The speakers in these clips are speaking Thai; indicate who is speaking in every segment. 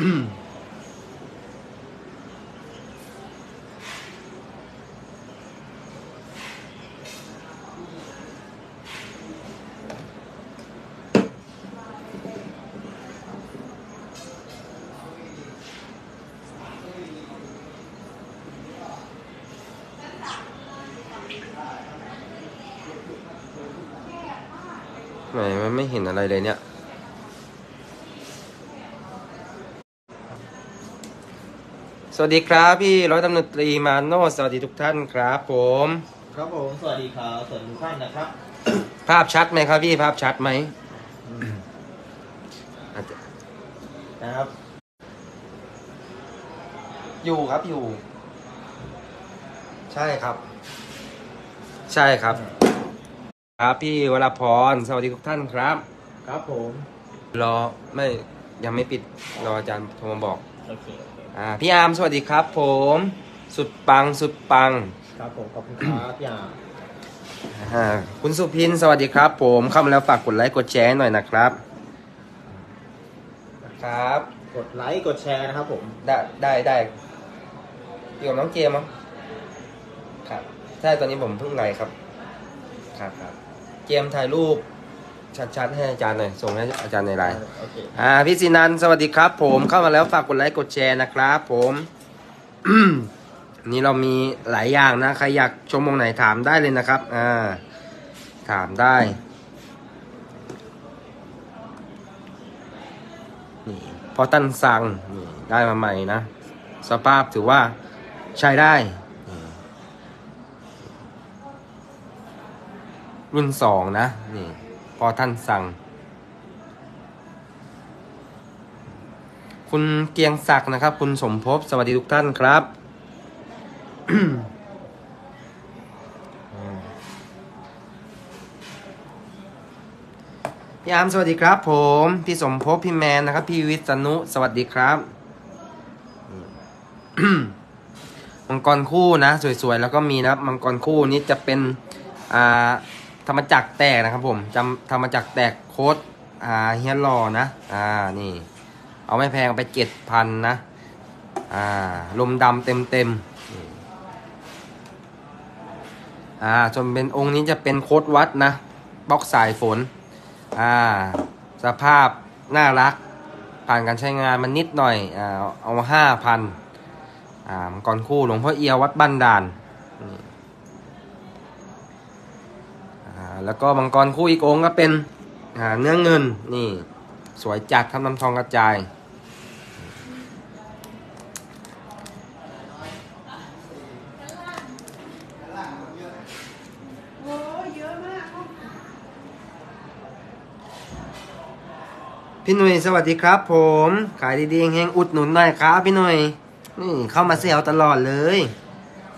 Speaker 1: ไหนมันไม่เห็นอะไรเลยเนี่ย วัสดีครับพี่ร้อยตำรวจตรีมาโนสวัสดีทุกท่านครับผม
Speaker 2: ครับผม สวัสดีครับสวัสดีทุกท่านนะครับ
Speaker 1: ภาพชัดไหมครับพี่ภาพชัดไหมอาจจะ
Speaker 2: นะครับ
Speaker 1: อยู่ครับอยู่ ใช่ครับ ใช่ครับ ครับพี่วรพร สวัสดีทุกท่านครับ
Speaker 2: ครับผม
Speaker 1: รอไม่ยังไม่ปิดรออาจารย์โทรมาบอก
Speaker 2: โอเคโอเค
Speaker 1: อ่าพี่อาร์มสวัสดีครับ ผม สุดปังสุดปัง
Speaker 2: ครับผมขอบคุณครับพี่อาร์ม
Speaker 1: อ่าคุณสุพินสวัสดีครับ ผมเข้ามาแล้วฝากกดไลค์กดแชร์หน่อยนะครับครับ
Speaker 2: กดไลค์กดแชร์นะครับผม
Speaker 1: ได้ได้ได้อยู่กับน้องเจมส์มั้งครับใช่ตอนนี้ผมเพิ่งไลค์ครับ ครับครับเจมส์ถ่ายรูป ชัดๆให้อาจารย์หน่อยส่งให้อาจารย์ในไลน์
Speaker 2: โอเค
Speaker 1: อ่าพี่สินันท์สวัสดีครับ ผมเข้ามาแล้วฝากกดไลค์กดแชร์นะครับ ผม นี่เรามีหลายอย่างนะใครอยากชมวงไหนถามได้เลยนะครับ อ่า ถามได้นี่พอตั้นสั่งนี่ได้มาใหม่นะสภาพถือว่าใช้ได้นี่รุ่นสองนะ นี่พ อท่านสั่ง คุณเกียงศักดิ์นะครับ คุณสมภพสวัสดีทุกท่านครับพี่อามสวัสดีครับ ผม พี่สมภพพี่แมนนะครับ พี่วิษณุสวัสดีครับมังกรคู่นะ สวยๆ แล้วก็มีนะครับมังกรคู่นี้จะเป็นอ่า ธรรมจักรแตกนะครับผมจำธรรมจักรแตกโค้ดอ่าเฮียรอนะ อ่านี่ เอาไม่แพงไปเจ็ดพันนะ อ่าลมดำเต็มเต็มๆนี่อ่าส่วนเป็นองค์นี้จะเป็นโค้ดวัดนะบล็อกสายฝน อ่า สภาพน่ารัก ผ่านการใช้งานมันนิดหน่อย อ่าเอาห้าพันอ่ามังกรคู่หลวงพ่อเอียววัดบ้านด่านอ่า แล้วก็มังกรคู่อีกองก็เป็นเนื้อเงินนี่สวยจัดทำน้ำทองกระจายพี่หนุ่ยสวัสดีครับ ผม ขายดีๆเฮงอุดหนุนหน่อยครับ พี่หนุ่ยนี่เข้ามาเซลตลอดเลย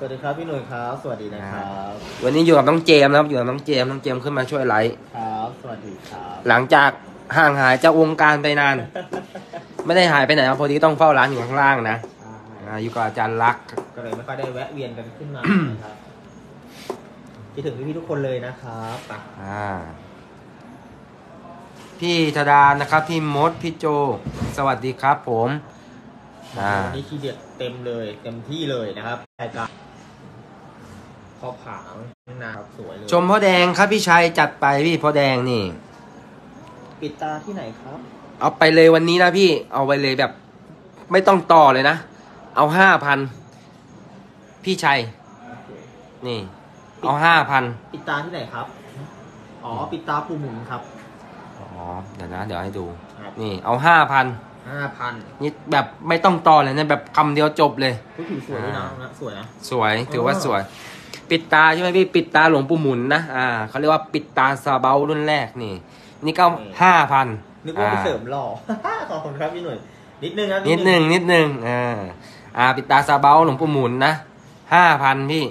Speaker 2: วัสดีครับพี่หนุ่ยครับ สวัสดีนะครับ
Speaker 1: วันนี้อยู่กับน้องเจมส์นะครับอยู่กับน้องเจมส์น้องเจมส์ขึ้นมาช่วยไลฟ์
Speaker 2: ครับ สวัสดีครับ
Speaker 1: หลังจากห่างหายจากวงการไปนาน ไม่ได้หายไปไหนครับพอดีต้องเฝ้าร้านอยู่ข้างล่างนะอ่าอยู่กับอาจารย์รักษณ์
Speaker 2: ก็เลยไม่ค่อยได้แวะเวียนกันขึ้นมานะครับคิดถึงพี่ๆทุกคนเลยนะครับไป
Speaker 1: อ่าพี่ธดานะครับ พี่มดพี่โจ สวัสดีครับผม อ่า
Speaker 2: วันนี้ทีเด็ดเต็มเลยเต็มที่เลยนะครับรายการ ขอบผางนะครับสวยเลย
Speaker 1: ชมพ่อแดงครับพี่ชัยจัดไปพี่พ่อแดงนี่
Speaker 2: ปิดตาที่ไหนครับ
Speaker 1: เอาไปเลยวันนี้นะพี่เอาไปเลยแบบ ไม่ต้องต่อเลยนะ เอาห้าพันพี่ชัย นี่ เอาห้าพัน
Speaker 2: ปิดตาที่ไหนครับ อ๋อ ปิดตาปูหมุนครับ
Speaker 1: อ๋อ เดี๋ยวนะ เดี๋ยวให้ดู
Speaker 2: ครับ
Speaker 1: นี่ เอาห้าพัน
Speaker 2: ห้าพัน
Speaker 1: นี่แบบไม่ต้องต่อเลยนะแบบคำเดียวจบเลย
Speaker 2: ผู้ถือสวยด้วยนะ
Speaker 1: อ่า
Speaker 2: นะสวยนะ
Speaker 1: สวย ถือว่า
Speaker 2: อ๋อ
Speaker 1: สวย ปิดตาใช่ไหมพี่ปิดตาหลวงปู่หมุนนะอ่าเขาเรียกว่าปิดตาซาเบารุ่นแรกนี่ นี่ก็ห้าพัน
Speaker 2: นึกว่าไปเสริมหล่อขอบคุณครับพี่หนุ่ยนิดนึงครับ
Speaker 1: นิดหนึ่งนิดหนึ่งอ่าอ่าปิดตาซาเบาหลวงปู่หมุนนะห้าพันพี่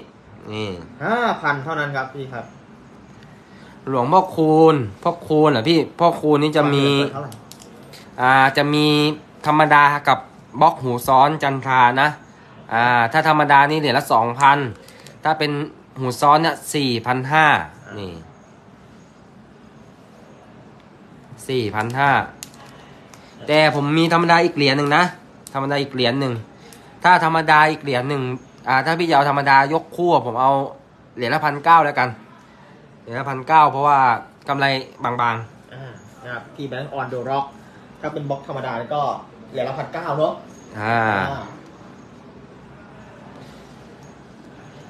Speaker 1: นี่
Speaker 2: ห้าพันเท่านั้นครับพี่ครับ
Speaker 1: หลวงพ่อคูณพ่อคูณเหรอพี่พ่อคูณนี่จะมี
Speaker 2: เท่าไหร่
Speaker 1: อ่าจะมีธรรมดากับบล็อกหูซ้อนจันทรานะอ่าถ้าธรรมดานี่เหรียญละสองพัน ถ้าเป็นหูซ้อนเนี่ยสี่พันห้านี่สี่พันห้าแต่ผมมีธรรมดาอีกเหรียญหนึ่งนะ ธรรมดาอีกเหรียญหนึ่ง ถ้าธรรมดาอีกเหรียญหนึ่งอ่า ถ้าพี่จะเอาธรรมดายกคู่อะผมเอาเหรียญละพันเก้าแล้วกัน เหรียญละพันเก้าเพราะว่ากำไรบาง
Speaker 2: อ่านะครับพี่แบงค์ออนเดอะร็อกถ้าเป็นบล็อกธรรมดาก็เหรียญละพันเก้าเนาะ
Speaker 1: ๆอ่า
Speaker 2: อ่า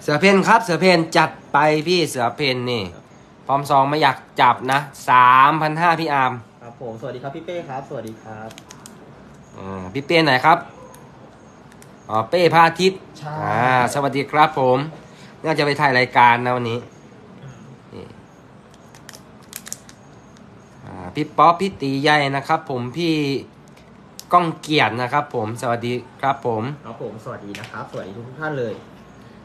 Speaker 1: เสือเพนครับ เสือเพนจัดไปพี่เสือเพนนี่ฟอร์มซองไม่อยากจับนะสามพันห้าพี่อาร์ม
Speaker 2: ครับผมสวัสดีครับพี่เป้ครับ สวัสดีครับ
Speaker 1: อ่าพี่เป้ไหนครับอ๋อเป้พาทิตย์
Speaker 2: ใช่
Speaker 1: อ่าสวัสดีครับผมน่าจะไปถ่ายรายการนะวันนี้นี่อ่าพี่ป๊อปพี่ตีใหญ่นะครับ ผมพี่ก้องเกียรตินะครับ ผมสวัสดีครับผม
Speaker 2: ครับผมสวัสดีนะครับ สวัสดีทุกท่านเลย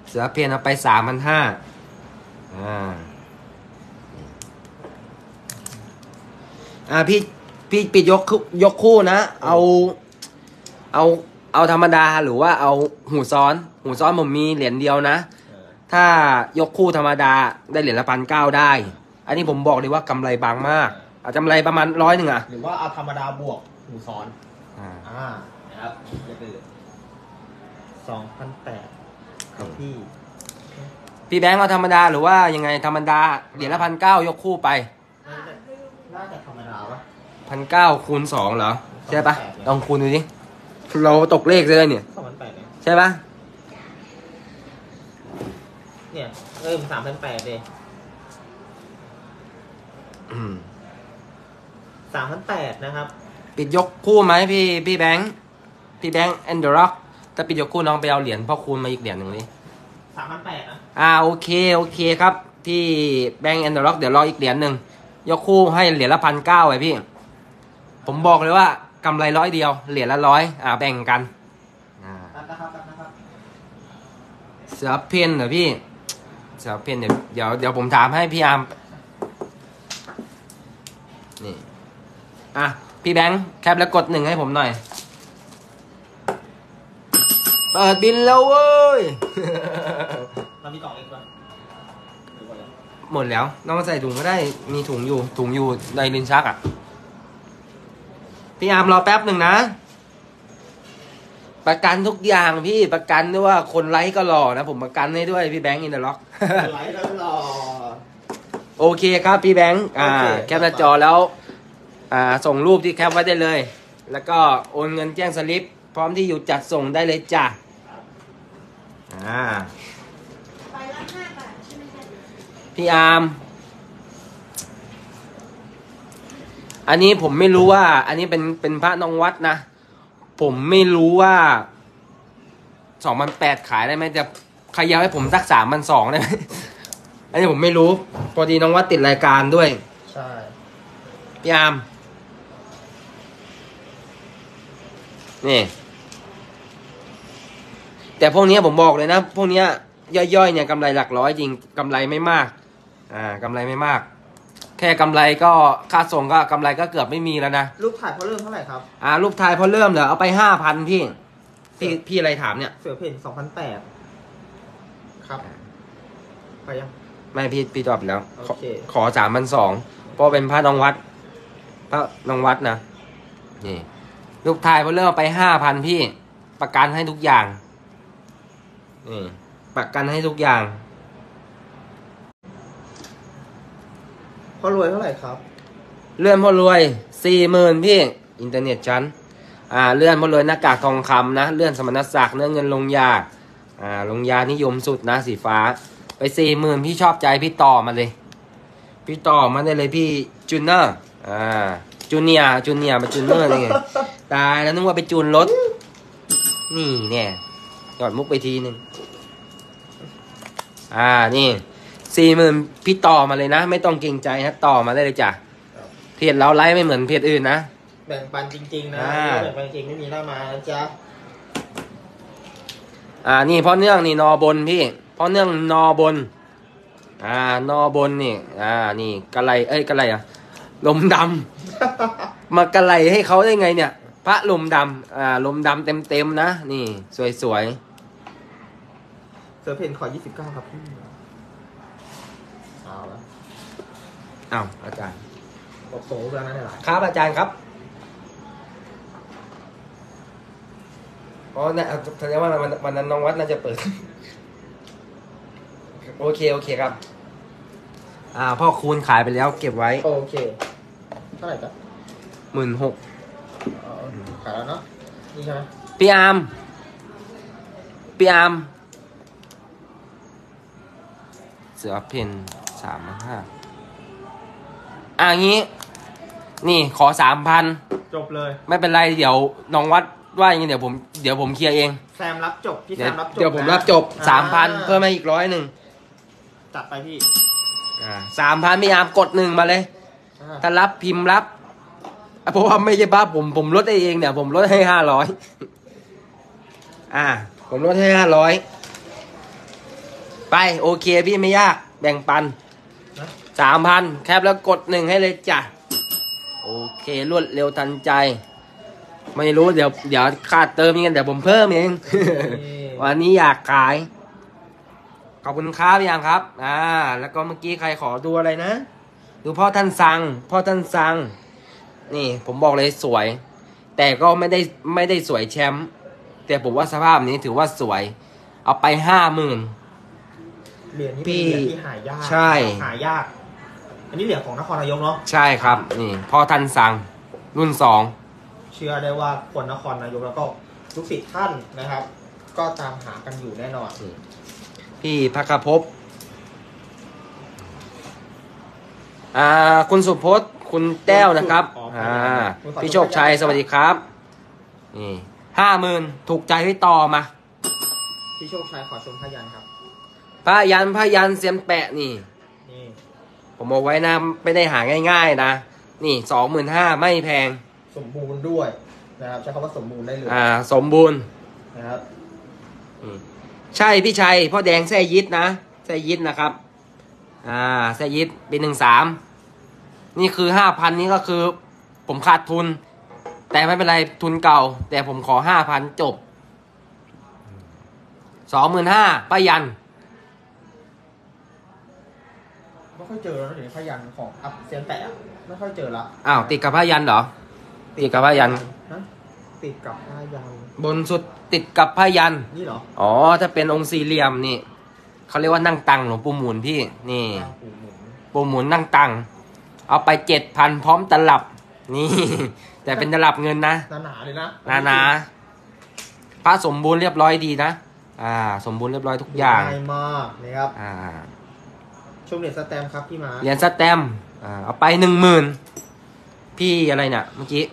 Speaker 1: เสือเพียนเอาไปสามพันห้าอ่าอ่าพี่พี่ปิดยกคู่ยกคู่นะ เอา เอา เอาธรรมดาหรือว่าเอาหูซ้อน หูซ้อนผมมีเหรียญเดียวนะ ถ้ายกคู่ธรรมดาได้เหรียญละพันเก้าได้ อันนี้ผมบอกเลยว่ากำไรบางมาก อาจจะกำไรประมาณร้อยหนึ่งอะ
Speaker 2: หรือว่าเอาธรรมดาบวกหูซ้อน
Speaker 1: อ่า
Speaker 2: อ่านะครับจะเป็นสองพันแปด ครับพี่
Speaker 1: พี่แบงค์เอาธรรมดาหรือว่ายังไงธรรมดาเหรียญละพันเก้ายกคู่ไป
Speaker 2: น่าจะน่าจะธรรมดาปะ
Speaker 1: พันเก้าคูณสองเหรอ ใช่ปะ
Speaker 2: 2,800
Speaker 1: ลองคูณดูดิเราตกเลขเลยเนี่ย
Speaker 2: สองพันแปดเนี่ย
Speaker 1: ใช่ปะ
Speaker 2: เนี่ยเอ้ยสามพันแปดเลย
Speaker 1: อืม
Speaker 2: สามพันแปดนะครับ
Speaker 1: ปิดยกคู่ไหมพี่พี่แบงค์พี่แบงค์แอนเดอร็อก ถ้าปิดยกคู่น้องไปเอาเหรียญพ่อคูณมาอีกเหรียญหนึ่งดิ
Speaker 2: สามพันแปดนะ
Speaker 1: อ่าโอเคโอเคครับ พี่แบงค์แอนเดอร็อกเดี๋ยวรออีกเหรียญหนึ่งยกคู่ให้เหรียญละพันเก้าไว้พี่ ผมบอกเลยว่ากำไรร้อยเดียวเหรียญละร้อยอ่าแบ่งกันอ่า
Speaker 2: ครับนะครับครับนะครับ
Speaker 1: เสือเพนเหรอพี่เสือเพนเดี๋ยวเดี๋ยวเดี๋ยวผมถามให้พี่อาร์มนี่อะพี่แบงค์แคปแล้วกดหนึ่งให้ผมหน่อย เปิดบิลแล้วเว้ย
Speaker 2: เรามีกล่องเล็กป่ะหรือว่าอะไร
Speaker 1: หมดแล้วน้องใส่ถุงก็ได้ มีถุงอยู่ ถุงอยู่ในลิ้นชักอะ พี่อาร์มรอแป๊บหนึ่งนะ ประกันทุกอย่างพี่ประกันด้วยว่าคนไลค์ก็หล่อนะ ผมประกันให้ด้วยพี่แบงค์อินเดอร์ล็อก
Speaker 2: ไลท์แล้วรอ
Speaker 1: โอเคครับพี่แบงค์อ่า
Speaker 2: โอเค
Speaker 1: แคปหน้าจอแล้ว อ่า ส่งรูปที่แคปไว้ได้เลย แล้วก็โอนเงินแจ้งสลิปพ ร้อมที่อยู่จัดส่งได้เลยจ้ะอ่า
Speaker 3: ใบละห้าบาทใช่ไหมคะ
Speaker 1: พี่อาร์มอันนี้ผมไม่รู้ว่า อันนี้เป็นเป็นพระนองวัดนะ ผมไม่รู้ว่าสองพันแปดขายได้ไหมจะใครยาวให้ผมสักสามพันสองได้ไหมอันนี้ผมไม่รู้ พอดีน้องวัดติดรายการด้วย
Speaker 2: ใช่
Speaker 1: พี่อาร์มนี่ แต่พวกเนี้ยผมบอกเลยนะ พวกเนี้ยย่อยๆเนี่ยกำไรหลักร้อยจริงกำไรไม่มาก อ่ากำไรไม่มาก แค่กำไรก็ค่าส่งก็กำไรก็เกือบไม่มีแล้วนะ
Speaker 2: รูปถ่ายเขาเริ่มเท่าไหร่ครับ
Speaker 1: อ่ารูปถ่ายพอเริ่มเหรอเอาไปห้าพันพี่พี่พี่อะไรถามเนี่ย
Speaker 2: เสือเพ่นสองพันแปดครับไปยัง
Speaker 1: ไม่พี่พี่ตอบแล้วขอ
Speaker 2: โอเค
Speaker 1: ขอสามพันสองเพราะเป็นพระนองวัดพระนองวัดนะนี่ลูกทายพอเริ่มเอาไปห้าพันพี่ประกันให้ทุกอย่าง นี่ประกันให้ทุกอย่าง
Speaker 2: พ่อรวยเท่าไหร่ครับ
Speaker 1: เลื่อนพ่อรวยสี่หมื่นพี่ อินเทอร์เน็ตชั้น อ่า เลื่อนพ่อรวยหน้ากากทองคำนะ เลื่อนสมณศักดิ์เนื้อเงินลงยา อ่า ลงยานิยมสุดนะสีฟ้า ไปสี่หมื่นพี่ชอบใจพี่ต่อมาเลย พี่ต่อมาได้เลยพี่จูเนอร์ อ่า จูเนียร์จูเนียร์มาจูเนอร์นี่ไง ตายแล้วนึกว่าไปจูนรถ นี่เนี่ย หยอดมุกไปทีหนึ่งอ่านี่สี่หมื่นพี่ต่อมาเลยนะ ไม่ต้องเกรงใจนะต่อมาได้เลยจ้ะ
Speaker 2: ครับ
Speaker 1: เพจเราไลฟ์ไม่เหมือนเพจอื่นนะ
Speaker 2: แบ่งปันจริง ๆ นะ
Speaker 1: อ่า
Speaker 2: แบ่งปันจริงไม่มีหน้ามานะจ๊ะ
Speaker 1: อ่านี่เพราะเนื่องนี่นอบนพี่เพราะเนื่องนอบน อ่านอบนนี่ อ่า นี่กะไรเอ้ยกะไรอะลมดำมากะไรให้เขาได้ไงเนี่ย พระลมดำอ่าลมดำเต็มๆนะนี่ สวย
Speaker 2: เสื อเพ่นขอยี่สิบเก้าครับพี่เอาละ
Speaker 1: ๆอ้าวอาจารย์
Speaker 2: บอกส่งรูปแล้วนะเนี่ยหลาย
Speaker 1: ครับอาจารย์ครับราะน่ะแสดงว่าวันวันนั้นน้องวัดน่าจะเปิด โอเคโอเคครับ อ่า พ่อคูณขายไปแล้วเก็บไว้
Speaker 2: โอเค เท่าไหร่จ๊ะ
Speaker 1: หมื่นหก
Speaker 2: อ๋อขายแล้วเนาะนี่ใช่ไหม
Speaker 1: พี่อาร์มพี่อาร์ม เสือเพนสามห้าอะงี้ นี่ขอสามพัน
Speaker 2: จบเลย
Speaker 1: ไม่เป็นไรเดี๋ยวน้องวัดว่าอย่างนี้เดี๋ยวผมเดี๋ยวผมเคลียร์เอง
Speaker 2: แซมรับจบ พี่แซ
Speaker 1: เดี๋ยว
Speaker 2: มรับจบ
Speaker 1: เดี๋ยวผม
Speaker 2: นะ
Speaker 1: รับจบสามพัน
Speaker 2: อ่
Speaker 1: เพิ่มมาอีกร้อยหนึ่ง
Speaker 2: จัดไปพี่
Speaker 1: อ่าสามพันพี่อาร์มกดหนึ่งมาเลย
Speaker 2: อ่า
Speaker 1: ถ้ารับพิมพ์รับอะเพราะว่าไม่ใช่บ้าผมผมลดเองเนี่ย ผมลดให้ห้าร้อยอ่า ผมลดให้ห้าร้อย ไปโอเคพี่ไม่ยากแบ่งปัน
Speaker 2: นะ
Speaker 1: สามพันแคปแล้วกดหนึ่งให้เลยจ้ะ โอเครวดเร็วทันใจ ไม่รู้เดี๋ยวเดี๋ยวค่าเติมยังเดี๋ยวผมเพิ่มเอง วันนี้อยากขาย ขอบคุณครับพี่ยามครับ อ่า แล้วก็เมื่อกี้ใครขอดูอะไรนะ ดูพ่อท่านสั่งพ่อท่านสั่งนี่ผมบอกเลยสวย แต่ก็ไม่ได้ไม่ได้สวยแชมป์แต่ผมว่าสภาพนี้ถือว่าสวย เอาไปห้าหมื่น
Speaker 2: เหรียญนี้
Speaker 1: พี่
Speaker 2: เป็นเหรียญที่หายาก
Speaker 1: ใช่
Speaker 2: หายาก อันนี้เหรียญของนครนายกเนาะ
Speaker 1: ใช่ครับ นี่พ่อท่านสั่งรุ่นสอง
Speaker 2: เชื่อได้ว่าคนนครนายกแล้วก็ลูกศิษย์ท่านนะครับ ก็ตามหากันอยู่แน่นอน
Speaker 1: พี่พักภพอ่า คุณสุพจน์คุณแต้วนะครับ อ่า พี่โชคชัย สวัสดีครับ นี่ห้าหมื่นถูกใจพี่ต่อมา
Speaker 2: พี่โชคชัยขอชมพยันครับ
Speaker 1: พระยันพระยันเซียนแปะนี่
Speaker 2: นี่
Speaker 1: ผมเอาไว้นะไม่ได้หาง่าย ๆ นะ นี่สองหมื่นห้าไม่แพง
Speaker 2: สมบูรณ์ด้วยนะครับใช้คำว่าสมบูรณ์ได้เลย
Speaker 1: อ่า สมบูรณ์
Speaker 2: นะครับ
Speaker 1: อืมใช่พี่ชัยพ่อแดงแซ่ยิดนะแซ่ยิดนะครับ อ่าแซ่ยิดเป็นหนึ่งสามนี่คือห้าพันนี่ก็คือ ผมขาดทุน แต่ไม่เป็นไรทุนเก่า แต่ผมขอห้าพันจบสองหมื่นห้าป้ายัน
Speaker 2: ค่อยเจอแล้วนะเดี๋ยวนี้พยันของอัพเซียนแปะอะไม่ค่อยเจอละ
Speaker 1: อ้าวติดกับผ้ายันเหรอ ติดกับผ้ายัน
Speaker 2: ฮะติดกับพยัน
Speaker 1: บนสุดติดกับผ้ายัน
Speaker 2: นี่เหรอ
Speaker 1: อ๋อ ถ้าเป็นองค์สี่เหลี่ยมนี่ เขาเรียกว่านั่งตังหลวงปู่หมุนพี่ นี่
Speaker 2: ข้างปูหมุน
Speaker 1: ปู่หมุนนั่งตัง เอาไปเจ็ดพันพร้อมตลับ นี่ แต่เป็นตลับเงินนะ
Speaker 2: หนาๆเลยนะ
Speaker 1: นานาพระสมบูรณ์เรียบร้อยดีนะ อ่า สมบูรณ์เรียบร้อยทุกอย่าง
Speaker 2: ง่ายมากนะครับ
Speaker 1: อ่า
Speaker 2: ชมเหรียญสแตมป์ครับพี่มา
Speaker 1: เหรียญสแตมป์อ่าเอาไปหนึ่งหมื่นพี่อะไรเนี่ยเมื่อกี้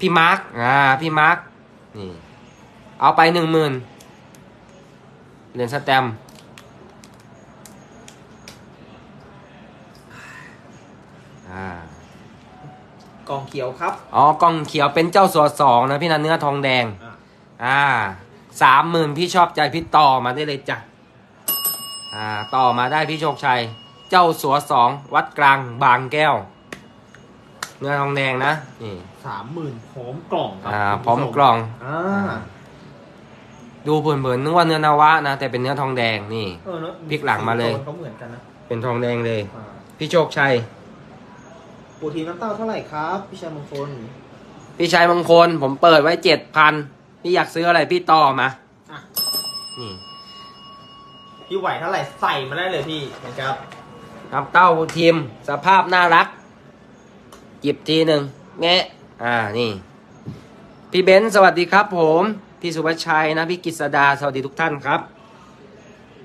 Speaker 1: พี่มาร์กอ่า พี่มาร์กนี่ เอาไปหนึ่งหมื่นเหรียญสแตมป์อ่า
Speaker 2: กองเขียวครับ
Speaker 1: อ๋อกล้องเขียวเป็นเจ้าสัวสองนะพี่นันเนื้อทองแดง
Speaker 2: อะ
Speaker 1: อ่าสามหมื่นพี่ชอบใจพี่ต่อมาได้เลยจ้ะ อ่าต่อมาได้พี่โชคชัย เจ้าสัวสองวัดกลางบางแก้ว เนื้อทองแดงนะนี่
Speaker 2: สามหมื่นพร้อมกล่องครั
Speaker 1: อ่า
Speaker 2: คุณ
Speaker 1: พร้อม
Speaker 2: ผู้ช
Speaker 1: กล่อง
Speaker 2: อ่า
Speaker 1: ดูเผินๆนึกว่าเนื้อนาวะนะ แต่เป็นเนื้อทองแดงนี่
Speaker 2: เออเนอะ
Speaker 1: พลิกหลังมาเลย
Speaker 2: โซนเขาเหมือนกันนะ
Speaker 1: เป็นทองแดงเลย
Speaker 2: อ่า
Speaker 1: พี่โชคชัย
Speaker 2: ปูทีน้ำเต้าเท่าไหร่ครับพี่ชายมงคล
Speaker 1: พี่ชัยมงคลผมเปิดไว้เจ็ดพันพี่อยากซื้ออะไรพี่ต่อมา
Speaker 2: อะ
Speaker 1: นี่
Speaker 2: พี่ไหวเท่าไหร่ใส่มาได้เลยพี่นะครับ
Speaker 1: น้ำเต้าทีมสภาพน่ารักหยิบทีหนึ่งแงะอ่านี่ พี่เบนซ์สวัสดีครับ ผม พี่สุภชัยนะ พี่กิษดาสวัสดีทุกท่านครับ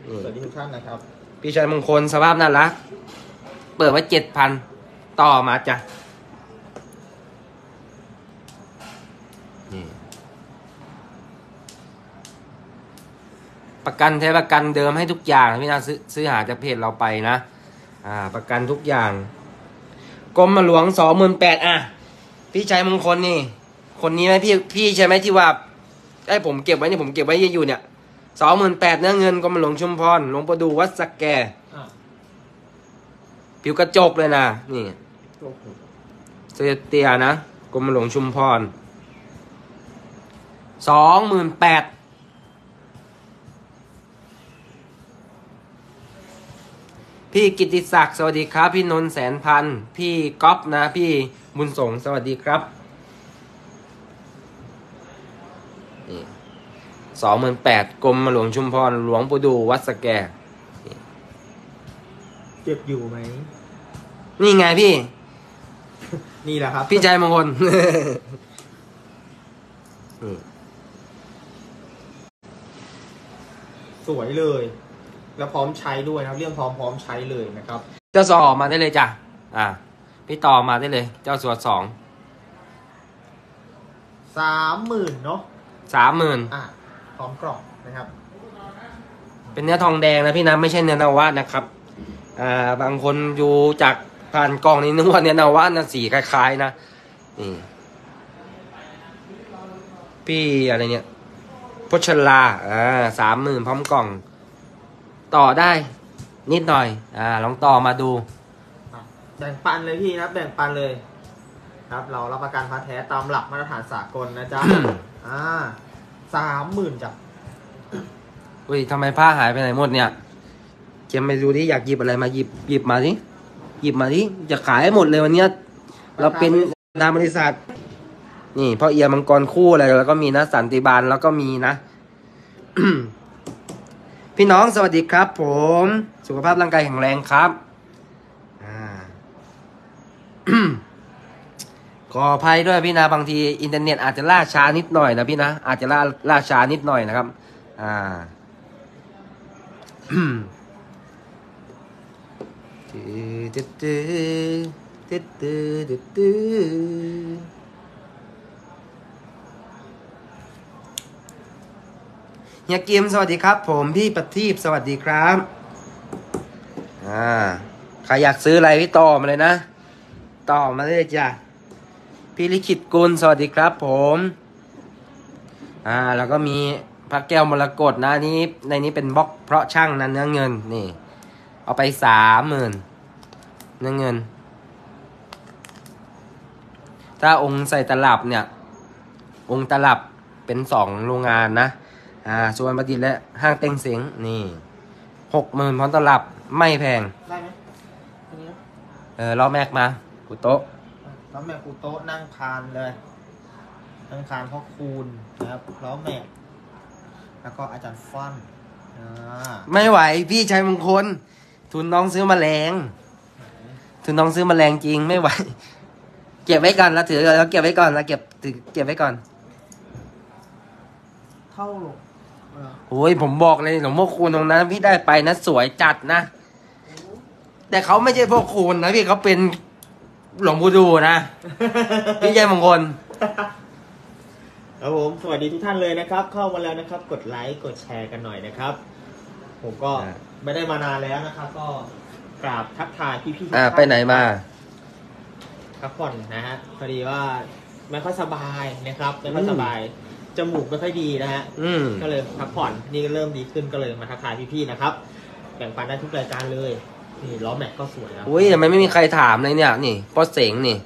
Speaker 1: นี่
Speaker 2: สวัสดีทุกท่านนะครับ
Speaker 1: พี่ชัยมงคลสภาพน่ารัก เปิดไว้เจ็ดพันต่อมาจ้ะ ประกันแท้ประกันเดิมให้ทุกอย่างนะพี่นาซื้อซื้อหาจากเพจเราไปนะอ่าประกันทุกอย่างกรมหลวงสองหมื่นแปดอะ พี่ชัยมงคลนี่ คนนี้ไหมพี่พี่ใช่ไหมที่ว่าไอ้ผมเก็บไว้นี่ผมเก็บไว้อยู่เนี่ยสองหมื่นแปดเนื้อเงินกรมหลวงชุมพรหลวงประดูวัดสักแก
Speaker 2: อะ
Speaker 1: ผิวกระจกเลยนะนี่
Speaker 2: โอ้โห
Speaker 1: เสียเตียนะกรมหลวงชุมพรสองหมื่นแปด พี่กิติศักดิ์สวัสดีครับ พี่นนท์แสนพันธ์พี่ก๊อฟนะ พี่บุญสงฆ์สวัสดีครับนี่สองหมื่นแปดกรมหลวงชุมพร หลวงปู่ดูวัดสแก
Speaker 2: เจ็บอยู่ไหม
Speaker 1: นี่ไงพี่
Speaker 2: นี่แหละครับ
Speaker 1: พี่ใจมงคลนี่
Speaker 2: สวยเลย แล้วพร้อมใช้ด้วยนะครับ เรื่องพร้อมพร้อมใช้เลยนะครับ
Speaker 1: เจ้าสอออกมาได้เลยจ้ะอ่าพี่ต่อมาได้เลย เจ้าสวดสอง
Speaker 2: สามหมื่นเนาะ
Speaker 1: สามหมื่น
Speaker 2: อะพร้อมกล่องนะครับ
Speaker 1: เป็นเนื้อทองแดงนะพี่นะไม่ใช่เนื้อนวะนะครับอ่าบางคนอยู่จากผ่านกล่องนี้นึกว่าเนื้อนวะนะสีคล้ายๆนะนี่พี่อะไรเนี่ยพชลาอ่าสามหมื่นพร้อมกล่อง ต่อได้นิดหน่อย อ่า ลองต่อมาดู
Speaker 2: อะแบ่งปันเลยพี่นะครับแบ่งปันเลย ครับ เรารับประกันพระแท้ตามหลักมาตรฐานสากลนะจ๊ะ อ่าสามหมื่นจ้ะ
Speaker 1: อุ้ยทำไมผ้าหายไปไหนหมดเนี่ยเจมไปดูดิอยากหยิบอะไรมาหยิบหยิบมาดิหยิบมาดิจะขายให้หมดเลยวันเนี้ย เราเป็นดามบริษัท นี่พ่อเอียมังกรคู่อะไรแล้วก็มีนะสันติบาลแล้วก็มีนะ พี่น้องสวัสดีครับ ผม สุขภาพร่างกายแข็งแรงครับอขออภัยด้วยพี่นะบางทีอินเทอร์เน็ตอาจจะล่าช้านิดหน่อยนะพี่นะอาจจะล่าล่าช้านิดหน่อยนะครับ อ่าตึ๊ดตึ๊ดตึ๊ดตึ๊ดตึ๊ดตึ๊ด เฮียกิมสวัสดีครับ ผมพี่ปฏิบสวัสดีครับอ่าใครอยากซื้ออะไรพี่ต่อมาเลยนะ ต่อมาเลยจ้ะพี่ลิขิตกุลสวัสดีครับ ผมอ่าแล้วก็มีพระแก้วมรกตนะนี้ในนี้เป็นบล็อกเพราะช่างนั้นเนื้อเงินนี่ เอาไปสามหมื่นเนื้อเงิน ถ้าองค์ใส่ตลับเนี่ย องค์ตลับเป็นสองโรงงานนะ อ่าส่วนประดิษฐ์และห้างเต็งเสียงนี่หกหมื่นพร้อมตลับไม่แพง
Speaker 2: ได้ไหมอันนี้นะ
Speaker 1: เออล้อแม็กมากุโต๊ะ
Speaker 2: แล้วแม่ครูโต๊ะนั่งคานเลยนั่งคานพ่อคูณนะครับแล้วแม่แล้วก็อาจารย์ฟันอ่า
Speaker 1: ไม่ไหวพี่ชัยมงคล ทุนน้องซื้อมาแรง ทุนน้องซื้อมาแรงจริงไม่ไหว เก็บไว้ก่อนแล้วถือแล้วเก็บไว้ก่อนแล้วเก็บถือเก็บไว้ก่อน
Speaker 2: เท่าหรอเออ
Speaker 1: โอ้ยผมบอกเลยหลวงพ่อคูณตรงนั้นพี่ได้ไปนะสวยจัดนะ แต่เขาไม่ใช่พ่อคูณนะพี่เขาเป็นหลวงปู่ดูนะ พี่ชัยมงคล
Speaker 2: ครับผมสวัสดีทุกท่านเลยนะครับ เข้ามาแล้วนะครับ กดไลค์กดแชร์กันหน่อยนะครับ ผมก็
Speaker 1: อ่า
Speaker 2: ไม่ได้มานานแล้วนะครับ ก็กราบทักทายพี่ๆทุก
Speaker 1: อ่า
Speaker 2: ท่าน
Speaker 1: ไปไหนมา
Speaker 2: พักผ่อนนะฮะพอดีว่าไม่ค่อยสบายนะครับไม่ค่อย
Speaker 1: อืม
Speaker 2: สบาย จมูกไม่ค่อยดีนะฮะ
Speaker 1: อืม
Speaker 2: ก็เลยพักผ่อนนี่ก็เริ่มดีขึ้นก็เลยมาทักทายพี่ๆนะครับ แบ่งปันได้ทุกรายการเลยนี่ล้อแม็กก็สวยแล้ว
Speaker 1: อุ้ยทำไมไม่มีใครถามเลยเนี่ย นี่พ่อเสงนี่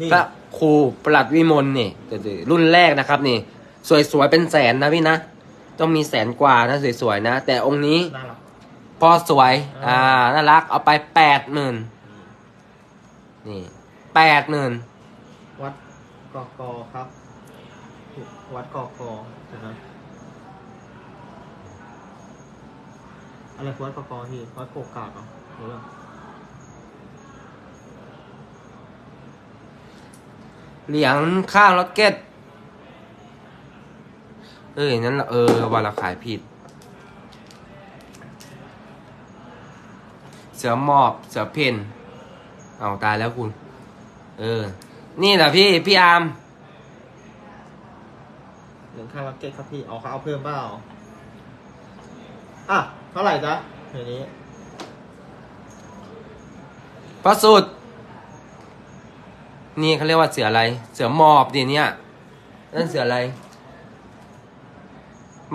Speaker 2: นี่
Speaker 1: พระครูประหลัดวิมลนี่เดี๋ยวๆรุ่นแรกนะครับ นี่ สวยๆเป็นแสนนะพี่นะต้องมีแสนกว่านะสวยๆนะ แต่องค์นี้
Speaker 2: น่ารัก
Speaker 1: พอสวย
Speaker 2: อ่า
Speaker 1: อ่าน่ารัก เอาไปแปดหมื่นนี่แปดหมื่น
Speaker 2: วัดกอกอครับ วัดกอกอเดี๋ยวนะอะไรคือวัดกอกอที่วัดโกกากเหรอหรือว่า
Speaker 1: เหรียญข้างล็อกเก็ต เอ้ยนั่นละเออวันละขายผิด เสือหมอบ เสือเพนเอาตายแล้วคุณ เออ นี่แหละพี่ พี่อาร์ม
Speaker 2: เหลืองค่าล็อกเก็ตครับพี่เอาเขาเอาเพิ่มเปล่าอะเท่าไหร่จ๊ะเดี๋ยวนี้
Speaker 1: พระสุด นี่เขาเรียกว่าเสืออะไร เสือหมอบดิเนี่ยนั่นเสืออะไร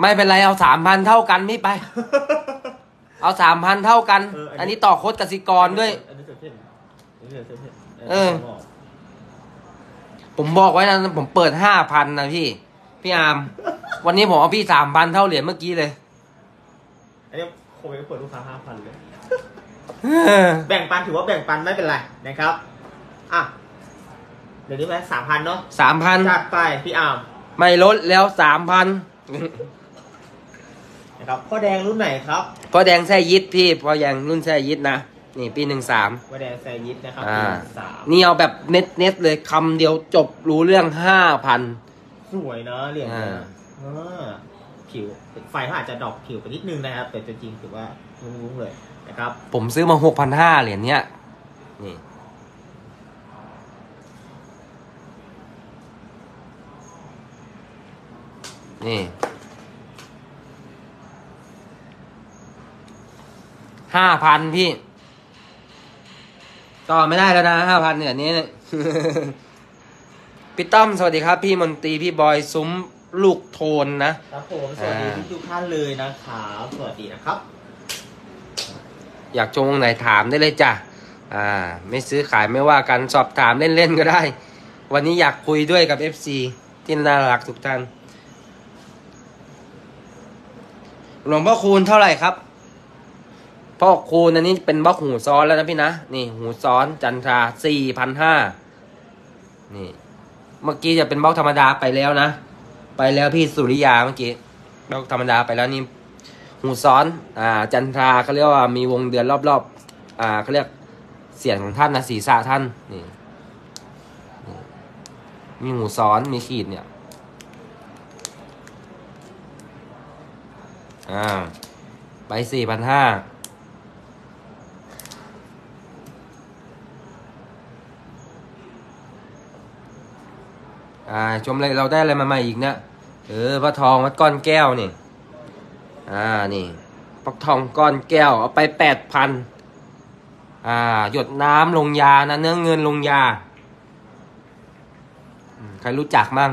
Speaker 1: ไม่เป็นไรเอาสามพันเท่ากันไม่ไป เอาสามพันเท่ากัน
Speaker 2: เอออันนี้
Speaker 1: อันนี้ต่อโคตรกสิกรด้วย
Speaker 2: อันนี้เสือเพ่นอันนี้เสือเพ่น
Speaker 1: เออ ผมบอกไว้นะผมเปิดห้าพันนะพี่ พี่อาร์มวันนี้ผมเอาพี่สามพันเท่าเหรียญเมื่อกี้เลย
Speaker 2: อันนี้คงไม่เปิดลูกค้าห้าพันเลย แบ่งปันถือว่าแบ่งปันไม่เป็นไรนะครับ อะ เดี๋ยวนี้ไหมสามพันเนาะ
Speaker 1: สามพัน
Speaker 2: จัดไปพี่อาร์ม
Speaker 1: ไม่ลดแล้วสามพัน
Speaker 2: นะครับพ่อแดงรุ่นไหนครับ
Speaker 1: พ่อแดงแซ่ยิดพี่พ่อแดงรุ่นแซ่ยิดนะ นี่ปีหนึ่งสาม
Speaker 2: พ่อแดงแซยิดนะครับ
Speaker 1: อ่า
Speaker 2: ปีสาม
Speaker 1: นี่เอาแบบเน็ตเน็ตๆเลยคำเดียวจบรู้เรื่องห้าพัน
Speaker 2: สวยนะเหรียญเนี่ย
Speaker 1: อ่า
Speaker 2: เออผิวไฟเขาอาจจะดอกผิวไปนิดนึงนะครับ แต่จริงๆถือว่าลุ้งๆเลยนะครับ
Speaker 1: ผมซื้อมาหกพันห้าเหรียญเนี้ยนี่นี่ห้าพันพี่ ต่อไม่ได้แล้วนะห้าพันเนี่ยนี้เนี่ย พี่ต้อมสวัสดีครับ พี่มนตรีพี่บอยซุ้มลูกโทนนะ
Speaker 2: ครับผมสวัสดี
Speaker 1: อ่า
Speaker 2: ทุกๆท่านเลยนะครับสวัสดีนะครับ
Speaker 1: อยากชมวงไหนถามได้เลยจ้ะอ่า ไม่ซื้อขายไม่ว่ากันสอบถามเล่นๆก็ได้ วันนี้อยากคุยด้วยกับ FC ที่น่ารักทุกท่านหลวงพ่อคูณเท่าไหร่ครับพ่อคูณอันนี้เป็นบล็อกหูซ้อนแล้วนะพี่นะ นี่ หูซ้อนจันทราสี่พันห้านี่ เมื่อกี้จะเป็นบล็อกธรรมดาไปแล้วนะ ไปแล้วพี่สุริยาเมื่อกี้บล็อกธรรมดาไปแล้วนี่หูซ้อนอ่าจันทราเขาเรียกว่ามีวงเดือนรอบๆอ่าเขาเรียกเสียงของท่านนะศีรษะท่านนี่นี่มีหูซ้อนมีขีดเนี่ยอ่าไปสี่พันห้า อ่าชมเลยเราได้อะไรมาใหม่อีกนี่ยเออพระทองวัดก้อนแก้วนี่อ่านี่ฟักทองก้อนแก้วเอาไปแปดพันอ่าหยดน้ำลงยานะเนื้อเงินลงยาใครรู้จักมั่ง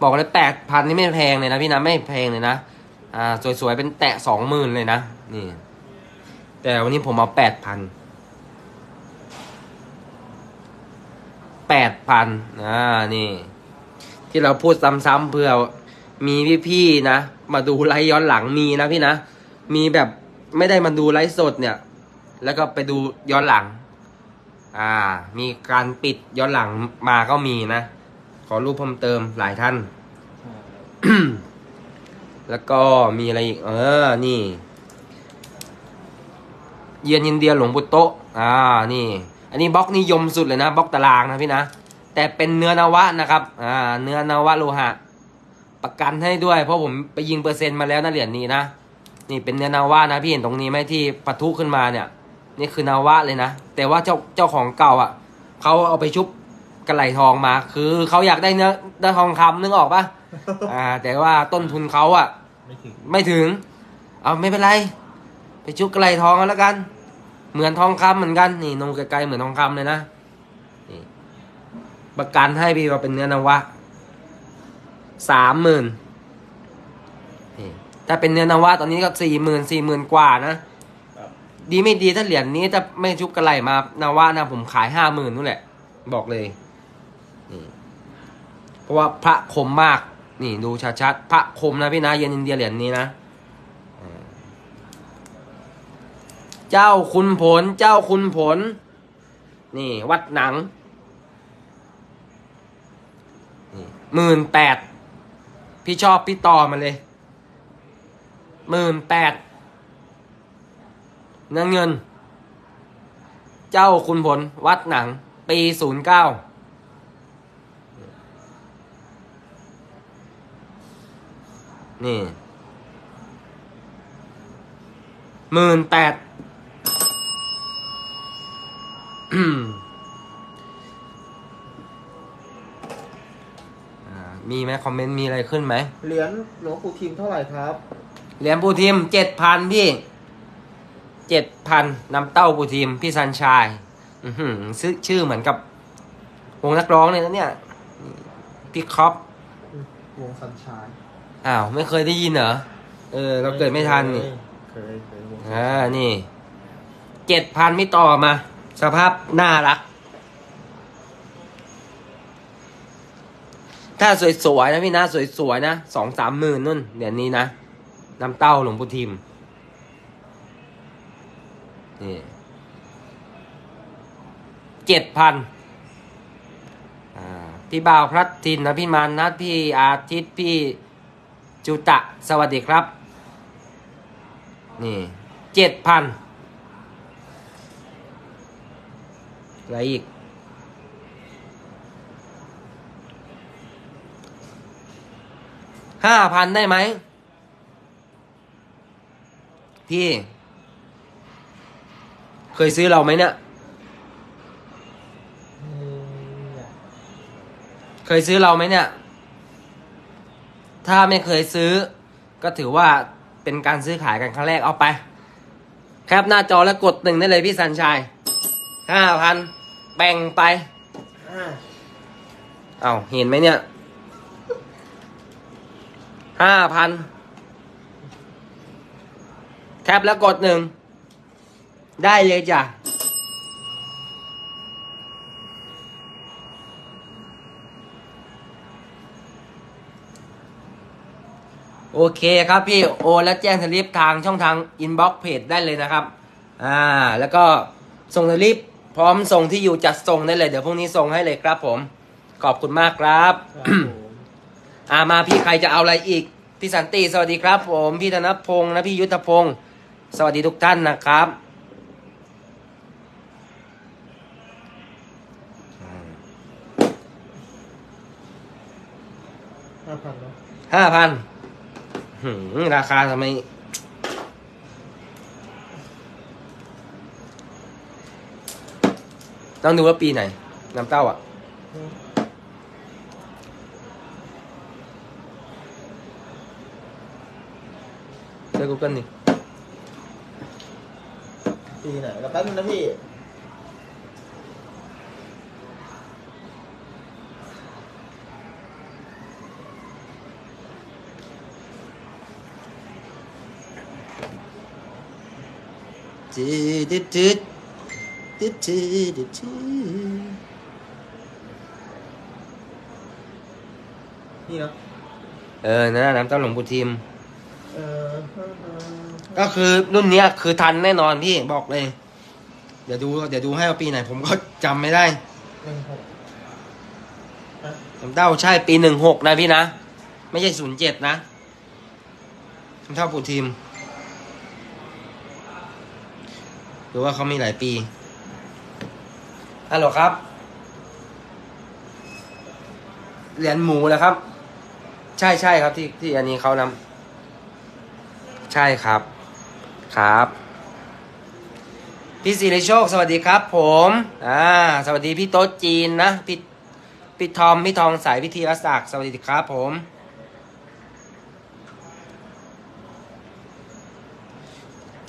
Speaker 1: บอกเลยแปดพันนี่ไม่แพงเลยนะพี่นะไม่แพงเลยนะอ่าสวยๆเป็นแตะสองหมื่นเลยนะนี่ แต่วันนี้ผมเอาแปดพัน แปดพันอ่านี่ ที่เราพูดซ้ำๆเพื่อมีพี่ๆนะ มาดูไลฟ์ย้อนหลังมีนะพี่นะ มีแบบไม่ได้มาดูไลฟ์สดเนี่ย แล้วก็ไปดูย้อนหลัง อ่า มีการปิดย้อนหลังมาก็มีนะ ขอรูปเพิ่มเติมหลายท่าน แล้วก็มีอะไรอีก เออ นี่ เยือนยินเดียหลวงปู่โตะอ่า นี่ อันนี้บล็อกนิยมสุดเลยนะบล็อกตารางนะพี่นะ แต่เป็นเนื้อนวะนะครับอ่าเนื้อนวะโลหะ ประกันให้ด้วย เพราะผมไปยิงเปอร์เซ็นต์มาแล้วนะเหรียญนี้นะนี่เป็นเนื้อนาวะนะพี่เห็นตรงนี้ไหมที่ปะทุขึ้นมาเนี่ย นี่คือนาวะเลยนะ แต่ว่าเจ้าเจ้าของเก่าอะเขาเอาไปชุบกระไหลทองมา คือเขาอยากได้เนื้อเนื้อทองคำนึกออกปะอ่า แต่ว่าต้นทุนเขาอะ
Speaker 2: ไม่ถึง
Speaker 1: ไม่ถึง เอาไม่เป็นไร ไปชุบกระไหลทองเอาแล้วกัน เหมือนทองคำเหมือนกัน นี่นงไกลๆเหมือนทองคำเลยนะนี่ประกันให้พี่ว่าเป็นเนื้อนวะสามหมื่นถ้าเป็นเนื้อนวะตอนนี้ก็สี่หมื่นสี่หมื่นกว่านะดีไม่ดีถ้าเหรียญนี้ถ้าไม่ชุบกระไหลมานาวะนะผมขายห้าหมื่นนู่นแหละ บอกเลยนี่เพราะว่าพระคมมาก นี่ดูชัดๆพระคมนะพี่นะเยนอินเดียเหรียญนี้นะอ่า เจ้าคุณผล เจ้าคุณผล นี่วัดหนังหมื่นแปด พี่ชอบพี่ต่อมาเลยหมื่นแปดเงินเงิน เจ้าคุณผล วัดหนัง ปีศูนย์เก้านี่หมื่นแปด มีไหมคอมเมนต์มีอะไรขึ้นไหม
Speaker 2: เหรียญหลวงปู่ทิมเท่าไหร่ครับ
Speaker 1: เหรียญปูทีมเจ็ดพันพี่เจ็ดพันนำเต้าปูทีมพี่ซันชายอือหือชื่อชื่อเหมือนกับ วงนักร้องเลยนะเนี่ยพี่ครอป
Speaker 2: วงสันชาย
Speaker 1: อ้าวไม่เคยได้ยินเหรอเออ เราเกิดไม่ทันนี่
Speaker 2: เคยเคยวง
Speaker 1: อ่านี่เจ็ดพันไม่ต่อมา สภาพน่ารัก ถ้าสวยๆนะพี่นะ สวยๆนะสองสามหมื่นนุ่นเดี๋ยวนี้นะน้ำเต้าหลวงปู่ทิมนี่เจ็ดพันพี่บ่าวพลัดทินนะพี่มานัดพี่อาทิตย์พี่จุตะ สวัสดีครับ นี่เจ็ดพัน อะไรอีก ห้าพันได้ไหม พี่ เคยซื้อเราไหมเนี่ย เคยซื้อเราไหมเนี่ย ถ้าไม่เคยซื้อ ก็ถือว่าเป็นการซื้อขายกันครั้งแรกเอาไป แคปหน้าจอแล้วกดหนึ่งได้เลยพี่สันชัยห้าพัน แบ่งไป
Speaker 2: อ่า
Speaker 1: เอาเห็นไหมเนี่ยห้าพันแคปแล้วกดหนึ่ง ได้เลยจ้ะโอเคครับพี่โอนและแจ้งสลิปทางช่องทาง inbox เพจได้เลยนะครับ อ่า แล้วก็ส่งสลิป พร้อมส่งที่อยู่จัดส่งได้เลย เดี๋ยวพรุ่งนี้ส่งให้เลยครับผม ขอบคุณมากครับ
Speaker 2: ครับผม
Speaker 1: อ่ามาพี่ใครจะเอาอะไรอีก พี่สันติสวัสดีครับ ผม พี่ธนพงศ์นะพี่ยุทธพงศ์สวัสดีทุกท่านนะครับ
Speaker 2: ห้าพันเนาะ
Speaker 1: ห้าพันราคาทำไม ต้องดูว่าปีไหน น้ำเต้าอะ เจอกูเกิลนี่
Speaker 2: ปีไหนแล้วแป๊บนึงนะพี่
Speaker 1: จืดจืดจืดจืดจืดจืด
Speaker 2: นี่เนาะ
Speaker 1: เออนั่นนะน้ำเต้าหลวงปู่ทิม
Speaker 2: เออ
Speaker 1: ก็คือรุ่นเนี้ยคือทันแน่นอนพี่บอกเลย เดี๋ยวดูเดี๋ยวดูให้ว่าปีไหน ผมก็จำไม่ได้
Speaker 2: หนึ่งหก
Speaker 1: น้ำเต้าใช่ปีหนึ่งหกนะพี่นะ ไม่ใช่ศูนย์เจ็ดนะน้ำเต้าปู่ทิม หรือว่าเขามีหลายปี ฮัลโหลครับ เหรียญหมูแล้วครับ ใช่ใช่ครับที่ที่อันนี้เขานำใช่ครับ ครับ พี่สิริโชค สวัสดีครับ ผม อ่า สวัสดีพี่โต๊ะจีนนะ พี่พี่ทอม พี่ทองสายพิธีรศักดิ์สวัสดีครับผม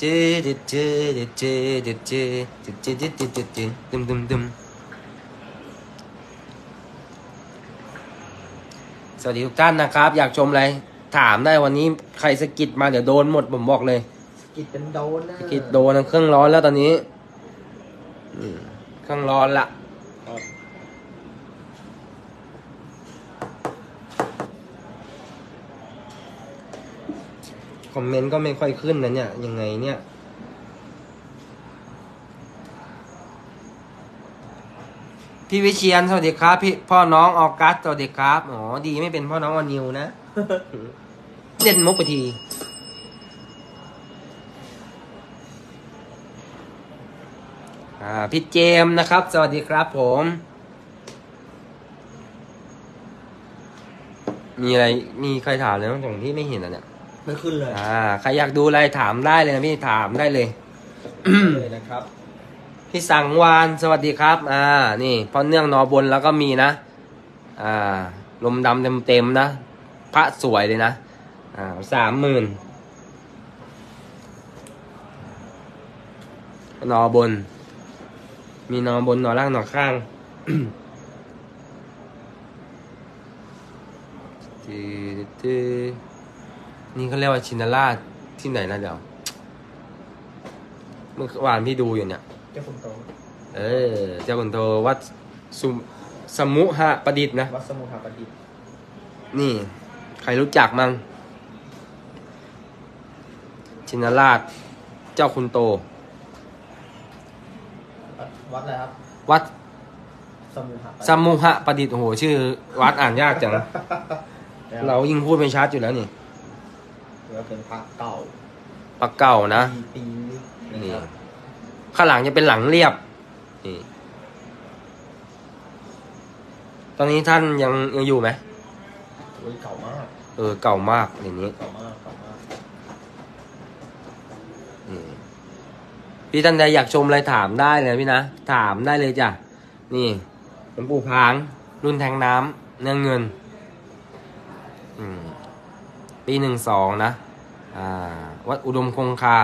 Speaker 1: จืดจืดจืดจืดจืดจืดจืดจืดจืดดึมดึมดึมสวัสดีทุกท่านนะครับ อยากชมอะไร ถามได้วันนี้ใครสกิดมาเดี๋ยวโดนหมดผมบอกเลยส
Speaker 2: กิดเป็นโดนนะ
Speaker 1: สกิดโดนเครื่องร้อนแล้วตอนนี้เครื่องร้อนละ
Speaker 2: ครับ
Speaker 1: คอมเมนต์ก็ไม่ค่อยขึ้นนะเนี่ย ยังไงเนี่ย พี่วิเชียนสวัสดีครับ พี่พ่อน้องออกัสสวัสดีครับอ๋อดีไม่เป็นพ่อน้องอนิวนะ เล่นมุกไปทีพี่เจมส์นะครับ สวัสดีครับผม มีอะไรมีใครถามเลยบ้างของที่ไม่เห็นอะเนี่ย
Speaker 2: ไม่ขึ้นเลย
Speaker 1: อ่าใครอยากดูอะไรถามได้เลยนะพี่ถามได้เลย
Speaker 2: เลยนะครับ
Speaker 1: พี่สังวานสวัสดีครับ อ่า นี่เพราะเนื่องนอบนแล้วก็มีนะ อ่า ลมดำเต็มเต็มๆนะ พระสวยเลยนะ อ่าสามหมื่นนอบน มีนอบนนอล่างนอข้างจืดจืด นี่เขาเรียกว่าชินราชที่ไหนนะเดี๋ยวเมื่อวานพี่ดูอยู่เนี่ย
Speaker 2: เจ้าคุณโต
Speaker 1: เออ เจ้าคุณโทวัดสุสมุหะประดิษฐ์นะ
Speaker 2: วัดสมุทรประดิษฐ์
Speaker 1: นี่ ใครรู้จักมั่งชินราช เจ้าคุณโต
Speaker 2: วัดอะไรครับ
Speaker 1: วัด
Speaker 2: สมุทร
Speaker 1: สมุหะประดิษฐ์โอ้โหชื่อ วัดอ่านยากจัง เรายิ่งพูดไม่ชัดอยู่แล้วนี่
Speaker 2: อถือว่าเป็นพระเก่า
Speaker 1: ปลาเก่านะ
Speaker 2: ปีปีนะ
Speaker 1: นี่
Speaker 2: ครับ
Speaker 1: ข้างหลังจะเป็นหลังเรียบนี่ตอนนี้ท่านยังยังอยู่ไหม
Speaker 2: โอ้ยเก่ามาก
Speaker 1: เออ เก่ามากอย่างนี้
Speaker 2: เก่ามากเก่ามาก
Speaker 1: นี่พี่ท่านใดอยากชมอะไรถามได้เลยพี่นะ ถามได้เลยจ้ะ นี่หลวงปู่พาง รุ่นแทงน้ำเนื้อเงิน อืม ปีหนึ่งสองนะวัดอุดมคงคา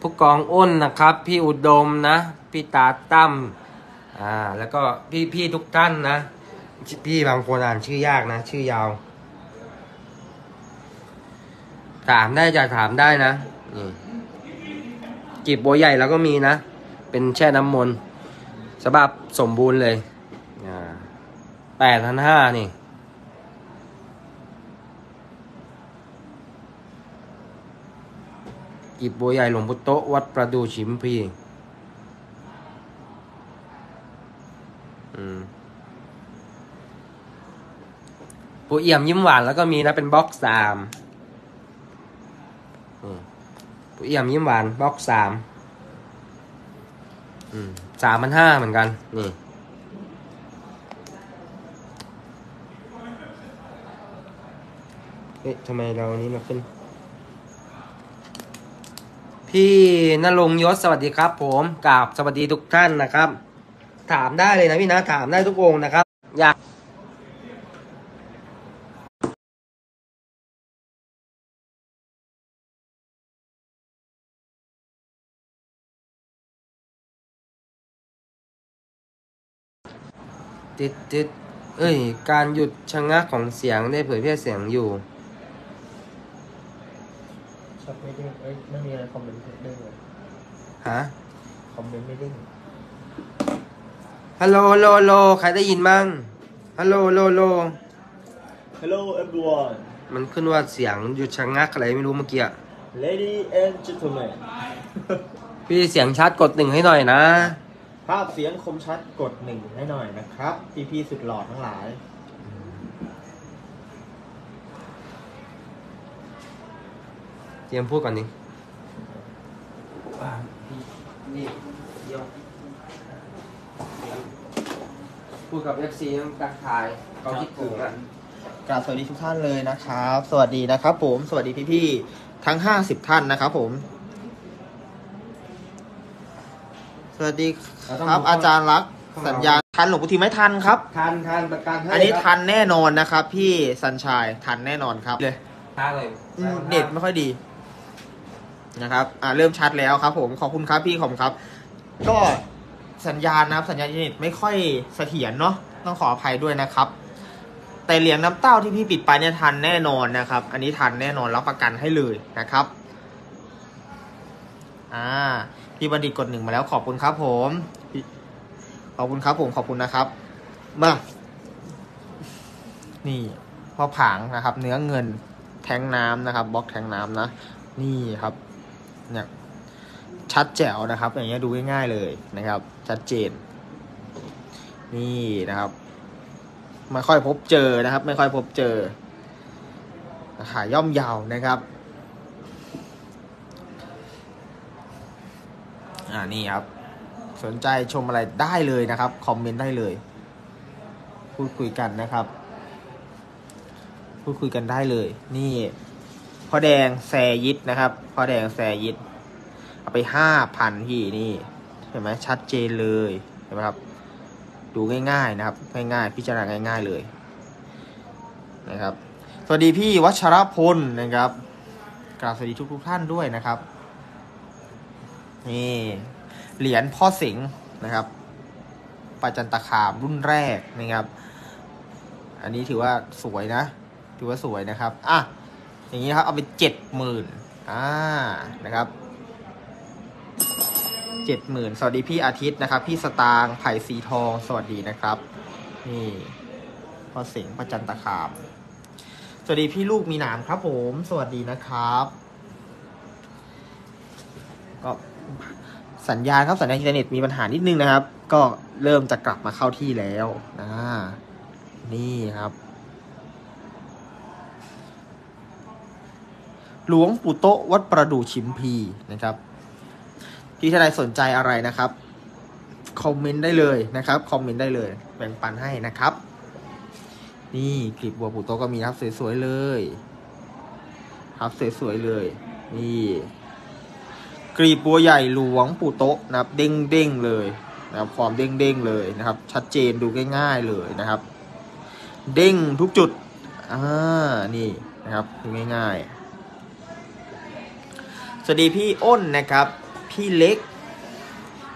Speaker 1: ผู้กองอ้นนะครับ พี่อุดมนะ พี่ตาตั้มอ่าแล้วก็พี่พี่ทุกท่านนะ พี่บางคนอ่านชื่อยากนะ ชื่อยาว ถามได้จะถามได้นะนี่กีบบัวใหญ่แล้วก็มีนะ เป็นแช่น้ำมนต์สภาพสมบูรณ์เลย แปดพันห้านี่กีบบัวใหญ่หลวงพุโตวัดประดูชิมพีอืมปูเอี่ยมยิ้มหวานแล้วก็มีนะเป็นบล็อกสามอืมปุ๋ยเอี่ยมยิ้มหวานบล็อกสามอืมสามพันห้าเหมือนกัน นี่ เอ๊ะทำไมเรานี้มาขึ้น พี่นรงยศสวัสดีครับ ผมกราบสวัสดีทุกท่านนะครับ ถามได้เลยนะพี่นะถามได้ทุกองนะครับ อยากติดติดเอ้ย การหยุดชะงักของเสียงได้เผยแพร่เสียงอยู่
Speaker 2: ชอบไม่เด้งเอ้ยไม่มีอะไรคอมเมนต์เด้งเลย
Speaker 1: ฮะ
Speaker 2: คอมเมนต์ไม่เด้ง
Speaker 1: ฮัลโหลฮัลโหลฮัลโหลใครได้ยินมั้งฮัลโหลฮัลโหลฮัลโหล
Speaker 2: Hello everyone
Speaker 1: มันขึ้นว่าเสียงหยุดชะงักอะไรไม่รู้เมื่อกี้อะ
Speaker 2: Lady and gentlemen
Speaker 1: พี่เสียงชัดกดหนึ่งให้หน่อยนะ
Speaker 2: ภาพเสียงคมชัดกดหนึ่งให้หน่อยนะครับพี่พี่ๆสุดหล่อทั้งหลาย
Speaker 1: เตรียมพูดก่อนนี้นี่เดี๋ยวพูดกับ FC ต้องตักทายเขาคิดถึงอะ
Speaker 2: กราบสวัสดีทุกท่านเลยนะครับ สวัสดีนะครับผม สวัสดีพี่พี่ๆทั้ง50ท่านนะครับผม สวัสดีครับอาจารย์รักษณ์สัญญาณทันหลวงปู่ทิมไม่ทันครับ
Speaker 1: ทันทันประกันให้
Speaker 2: อันนี้
Speaker 1: ครับ
Speaker 2: ทันแน่นอนนะครับ พี่สัญชัยทันแน่นอนครับเลย
Speaker 1: ทันเลย
Speaker 2: อืมเน็ตไม่ค่อยดี นะครับอ่าเริ่มชัดแล้วครับ ผมขอบคุณครับพี่ขอบครับ ก็สัญญาณนะครับสัญญาณอินเทอร์เน็ตไม่ค่อยเสถียรเนาะต้องขออภัยด้วยนะครับ แต่เหรียญน้ำเต้าที่พี่ปิดไปเนี่ยทันแน่นอนนะครับ อันนี้ทันแน่นอนรับประกันให้เลยนะครับอ่าพี่บัณฑิตกดหนึ่งมาแล้วขอบคุณครับผมขอบคุณครับผมขอบคุณนะครับมานี่พ่อผางนะครับ เนื้อเงินแทงน้ำนะครับบล็อกแทงน้ำนะ นี่ครับ เนี่ยชัดแจ๋วนะครับ อย่างเงี้ยดูง่ายๆเลยนะครับ ชัดเจน นี่นะครับ ไม่ค่อยพบเจอนะครับ ไม่ค่อยพบเจอราคาย่อมเยาวนะครับอ่านี่ครับ สนใจชมอะไรได้เลยนะครับ คอมเมนต์ได้เลย พูดคุยกันนะครับ พูดคุยกันได้เลย นี่ พ่อแดงแซยิดนะครับพ่อแดงแซยิดเอาไปห้าพันพี่นี่เห็นไหมชัดเจนเลยเห็นไหมครับ ดูง่ายๆนะครับ ง่ายๆ พิจารณาง่าย ๆเลยนะครับ สวัสดีพี่วัชรพลนะครับกราบสวัสดีทุกๆท่านด้วยนะครับนี่เหรียญพ่อสิงห์นะครับปาจันตคามรุ่นแรกนะครับ อันนี้ถือว่าสวยนะ ถือว่าสวยนะครับอะ อย่างนี้นะครับเอาไปเจ็ดหมื่นอ่านะครับเจ็ดหมื่นสวัสดีพี่อาทิตย์นะครับ พี่สตางค์ไผ่สีทอง สวัสดีนะครับ นี่พ่อสิงประจันตคาม สวัสดีพี่ลูกมีหนามครับผม สวัสดีนะครับ ก็สัญญาณครับสัญญาณอินเทอร์เน็ตมีปัญหานิดนึงนะครับ ก็เริ่มจะกลับมาเข้าที่แล้วนะนี่ครับ หลวงปู่โตวัดประดู่ชิมพีนะครับพี่ทนายสนใจอะไรนะครับ คอมเมนต์ได้เลยนะครับ คอมเมนต์ได้เลยแบ่งปันให้นะครับ นี่กลีบบัวปู่โตก็มีครับสวยๆเลยครับสวยๆเลย นี่กรีบบัวใหญ่หลวงปู่โตนะครับ เด้งๆเลยนะครับความเด้งๆเลยนะครับ ชัดเจนดูง่ายๆเลยนะครับ เด้งทุกจุดอ่านี่นะครับดูง่ายๆ สวัสดีพี่อ้นนะครับ พี่เล็ก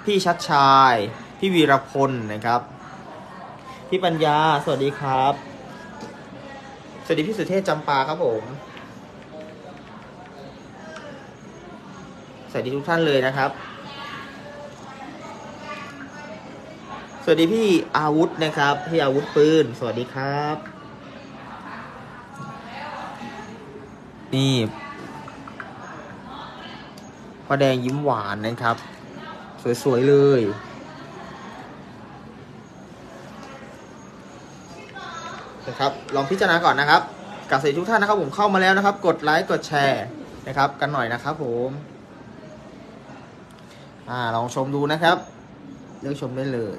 Speaker 2: พี่ชัดชาย พี่วีรพลนะครับ พี่ปัญญาสวัสดีครับ สวัสดีพี่สุเทพจำปาครับผมสวัสดีทุกท่านเลยนะครับ สวัสดีพี่อาวุธนะครับ พี่อาวุธปืน สวัสดีครับ นี่ พ่อแดงยิ้มหวานนะครับ สวยๆ เลย นะครับ ลองพิจารณาก่อนนะครับกับสวัสดีทุกท่านนะครับผมเข้ามาแล้วนะครับ กดไลค์กดแชร์นะครับ กันหน่อยนะครับผมอ่าลองชมดูนะครับ เลือกชมได้เลย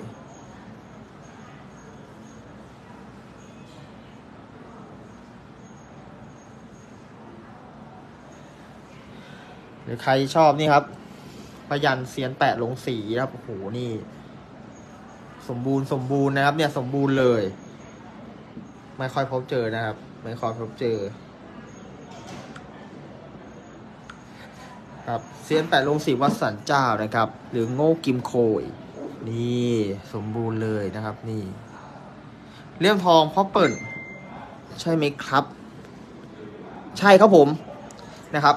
Speaker 2: รือใครชอบนี่ครับพยันเซียนแปะลงสีนะครับโอ้โหนี่ สมบูรณ์สมบูรณ์นะครับ เนี่ยสมบูรณ์เลย ไม่ค่อยพบเจอนะครับ ไม่ค่อยพบเจอ ครับเซียนแปะลงสีวัดสันเจ้านะครับ หรือโง่กิมโคยนี่สมบูรณ์เลยนะครับ นี่เลี่ยมทองพ่อเปิ่นใช่ไหมครับ ใช่ครับผมนะครับ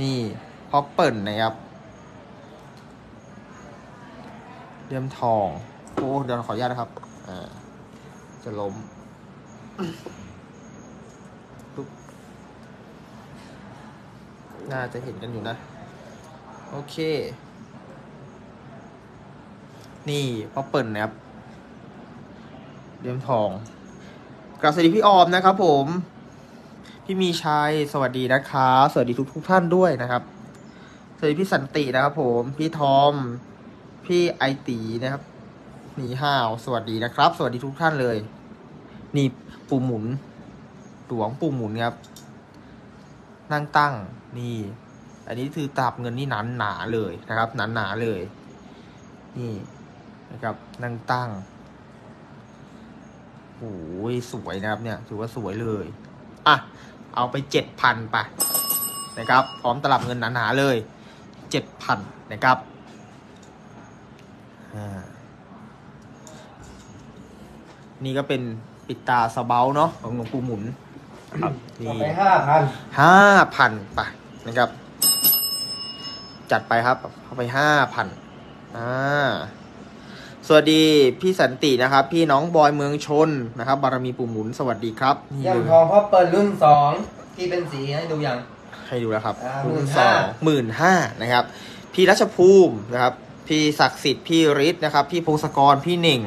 Speaker 2: นี่พอเปิ่นะครับเลี่ยมทองโอ้เดี๋ยวขออนุญาตนะครับอ่าจะล้มปุ๊บน่าจะเห็นกันอยู่นะ โอเค นี่พอเปิ่นนะครับเลี่ยมทองกราบสวัสดีพี่ออมนะครับผม พี่มีชัยสวัสดีนะครับ สวัสดีทุกทุกท่านด้วยนะครับ สวัสดีพี่สันตินะครับ ผม พี่ทอม พี่ไอตีนะครับหนีห้าว สวัสดีนะครับ สวัสดีทุกท่านเลย นี่ปูหมุนหลวงปูหมุนครับ นั่งตั้ง นี่ อันนี้คือตับเงินนี่หนาหนาเลยนะครับ หนาหนาเลย นี่นะครับ นั่งตั้งโอ้ยสวยนะครับเนี่ย ถือว่าสวยเลย อะ เอาไปเจ็ดพันไปนะครับ พร้อมตลับเงินหนาๆเลยเจ็ดพันนะครับอ่านี่ก็เป็นปิดตาสะเบาเนาะของหลวงปู่หมุนครับ
Speaker 1: ต่อ
Speaker 2: นี่
Speaker 1: ไปห้าพัน
Speaker 2: ห้าพันไปนะครับ จัดไปครับเข้าไปห้าพันอ่า สวัสดีพี่สันตินะครับ พี่น้องบอยเมืองชนนะครับ บารมีปู่หมุนสวัสดีครับนี่
Speaker 1: เยี่ย
Speaker 2: เล
Speaker 1: ม
Speaker 2: ย
Speaker 1: ทองพ่อเปิดรุ่นสองที่เป็นสีให้ดูอย่าง
Speaker 2: ให้ดูแล้วครับ
Speaker 1: อ่า
Speaker 2: รุ่น
Speaker 1: 15,000
Speaker 2: สองหมื่นห้านะครับ พี่รัชภูมินะครับ พี่ศักดิ์สิทธิ์พี่ฤทธิ์นะครับ พี่พงศกรพี่เน่ง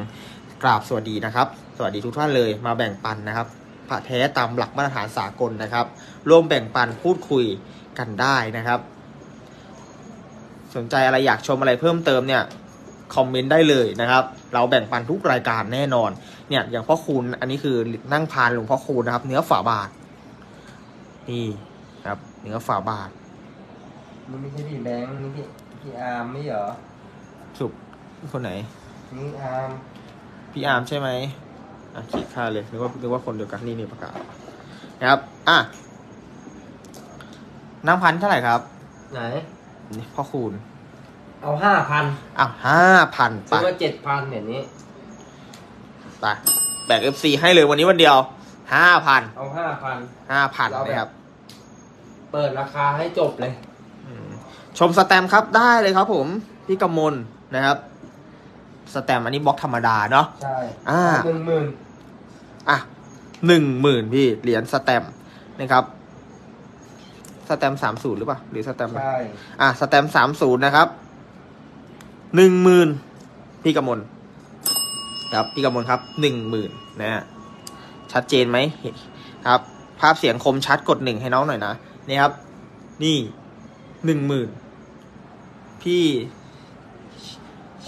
Speaker 2: กราบสวัสดีนะครับ สวัสดีทุกท่านเลยมาแบ่งปันนะครับพระแท้ตามหลักมาตรฐานสากลนะครับ ร่วมแบ่งปันพูดคุยกันได้นะครับ สนใจอะไรอยากชมอะไรเพิ่มเติมเนี่ย คอมเมนต์ได้เลยนะครับ เราแบ่งปันทุกรายการแน่นอน เนี่ยอย่างพ่อคูณอันนี้คือนั่งพานหลวงพ่อคูณนะครับ เนื้อฝาบาท นี่ครับ เนื้อฝาบาท
Speaker 1: มันไม่ใช่พี่แบงค์นี่พี่พี่อาร์มไม่เหรอ
Speaker 2: สุบคนไหน
Speaker 1: นี่อาร์ม
Speaker 2: พี่อาร์มใช่ไหมอะขีดค่าเลยนึกว่านึกว่าคนเดียวกันนี่นี่ประกาศนะครับอะนั่งพันเท่าไหร่ครับ
Speaker 1: ไหน
Speaker 2: นี่พ่อคูณ
Speaker 1: เอาห้าพัน
Speaker 2: อะห้าพันไป
Speaker 1: ซื้อมาเจ็ดพันเนี่ยนี้
Speaker 2: ไปแบ่งเอฟซีให้เลยวันนี้วันเดียวห้าพัน
Speaker 1: เอาห้าพัน
Speaker 2: ห้าพัน
Speaker 1: เราแบบ
Speaker 2: นะครับ
Speaker 1: เปิดราคาให้จบเลย
Speaker 2: อืมชมสแตมป์ครับได้เลยครับผมพี่กำมลนะครับ สแตมป์อันนี้บล็อกธรรมดาเนาะ
Speaker 1: ใช่
Speaker 2: อ่า
Speaker 1: หนึ่งหมื่น
Speaker 2: อะหนึ่งหมื่นพี่เหรียญสแตมป์นะครับสแตมสามศูนย์หรือเปล่าหรือสแตมป์อะไร
Speaker 1: ใช่
Speaker 2: อะสแตมสามศูนย์นะครับ หนึ่งหมื่นพี่กำมลครับพี่กำมลครับหนึ่งหมื่นนะฮะชัดเจนไหมครับ ภาพเสียงคมชัดกดหนึ่งให้น้องหน่อยนะนี่ครับ นี่หนึ่งหมื่นพี่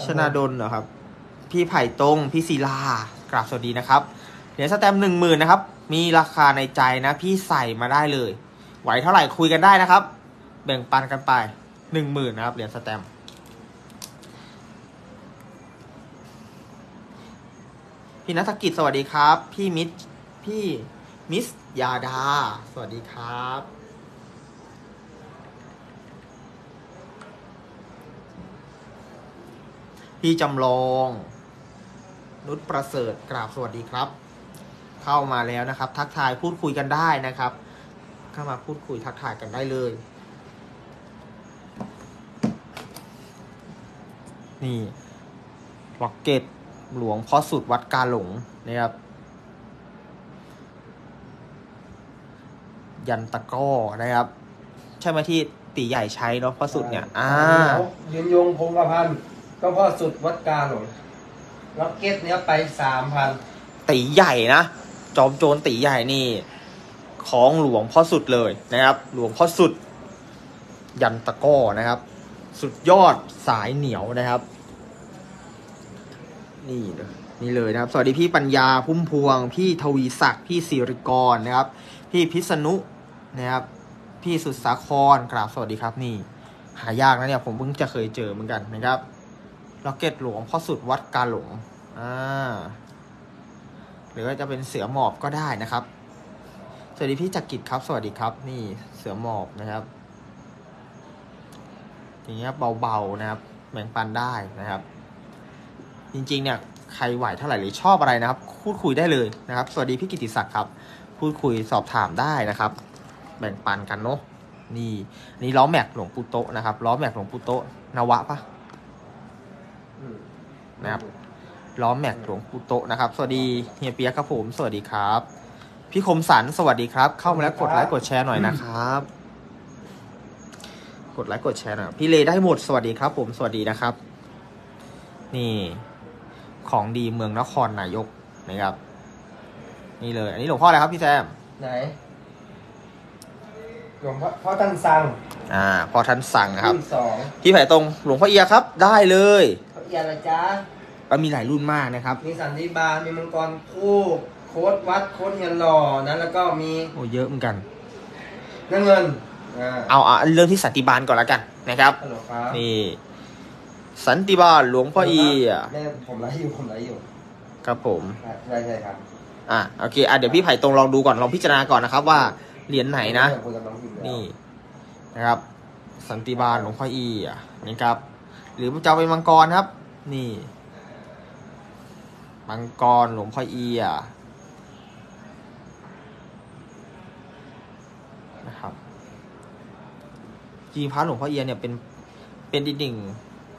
Speaker 2: ชนาดลเหรอครับ พี่ไผ่ตรงพี่ศิลากราบสวัสดีนะครับเหรียญสแตมหนึ่งหมื่นนะครับ มีราคาในใจนะ พี่ใส่มาได้เลย ไหวเท่าไหร่คุยกันได้นะครับ แบ่งปันกันไปหนึ่งหมื่นนะครับเหรียญสแตม พี่นัฐกิจสวัสดีครับ พี่มิสพี่มิสยาดา สวัสดีครับ พี่จำลอง นุชประเสริฐกราบสวัสดีครับ เข้ามาแล้วนะครับ ทักทายพูดคุยกันได้นะครับ เข้ามาพูดคุยทักทายกันได้เลย นี่ล็อกเก็ต หลวงพ่อสุดวัดกาหลงนะครับ ยันตะกร้อนะครับ ใช่ไหมที่ตีใหญ่ใช้เนาะพ่อสุดเนี่ย อ่า
Speaker 1: ยืนยงพงกระพันก็พ่อสุดวัดกาหลงล็อกเก็ตเนี้ยไปสามพัน
Speaker 2: ตีใหญ่นะจอมโจรตีใหญ่นี่ ของหลวงพ่อสุดเลยนะครับ หลวงพ่อสุด ยันตะกร้อนะครับ สุดยอดสายเหนียวนะครับ นี่เลยนี่เลยนะครับ สวัสดีพี่ปัญญาพุ่มพวง พี่ทวีศักดิ์พี่สิริกรนะครับ พี่พิษณุนะครับ พี่สุดสาครกราบสวัสดีครับนี่ หายากนะเนี่ยผมเพิ่งจะเคยเจอเหมือนกันนะครับล็อกเก็ตหลวงพ่อสุดวัดกาหลงอ่าหรือว่าจะเป็นเสือหมอบก็ได้นะครับ สวัสดีพี่จักริดครับ สวัสดีครับ นี่เสือหมอบนะครับอย่างเงี้ยเบาๆนะครับแบ่งปันได้นะครับ จริงๆเนี่ยใครไหวเท่าไหร่หรือชอบอะไรนะครับพูดคุยได้เลยนะครับ สวัสดีพี่กิติศักดิ์ครับ พูดคุยสอบถามได้นะครับ แบ่งปันกันเนาะนี่อันนี่ล้อแม็กหลวงปู่โตะนะครับล้อแม็กหลวงปู่โตะนวะปะนะครับล้อแม็กหลวงปู่โตะนะครับ สวัสดีเฮียเปียกครับผมสวัสดีครับ พี่คมสันสวัสดีครับ เข้ามาแล้วกดไลค์กดแชร์หน่อยนะครับ กดไลค์กดแชร์หน่อยพี่เลได้หมดสวัสดีครับ ผมสวัสดีนะครับ นี่ ของดีเมืองนครนายกนะครับ นี่เลย อันนี้หลวงพ่ออะไรครับพี่แซม
Speaker 1: ไหนหลวงพ่อพ่อท่านสั่ง
Speaker 2: อ่าพอท่านสั่งนะครับ
Speaker 1: รุ่นสอง
Speaker 2: พี่ไผ่ตรงหลวงพ่อเอียครับ ได้เลย
Speaker 1: เขาเอียอะไรจ้า
Speaker 2: ก็มีหลายรุ่นมากนะครับ
Speaker 1: มีสันติบาลมีมังกรคู่โค้ดวัดโค้ดเฮียนหล่อนะแล้วก็มี
Speaker 2: โอ้เยอะเหมือนกัน
Speaker 1: น้ำเงินอ่า
Speaker 2: เอาเอาเรื่องที่สันติบาลก่อนแล้วกันนะครับ
Speaker 1: ฮัลโหลครับ
Speaker 2: นี่ สันติบาลหลวงพ่อเอีย
Speaker 1: แม่ผมไลฟ์อยู่ผมไลฟ์อยู่
Speaker 2: ครับผม
Speaker 1: ใช่ใช่ครับ
Speaker 2: อะโอเคอะเดี๋ยวพี่ไผ่ตรงลองดูก่อนลองพิจารณาก่อนนะครับ ว่าเหรียญไหนนะ
Speaker 1: คุยกับองพิมพ์แล้ว
Speaker 2: นี่นะครับ สันติบาลหลวงพ่ออีอะนี่ครับ หรือจะเอาเป็นมังกรครับ นี่ มังกรหลวงพ่ออีอะนะครับจริงพระหลวงพ่อเอียเนี่ยเป็นเป็นอีกหนึ่ง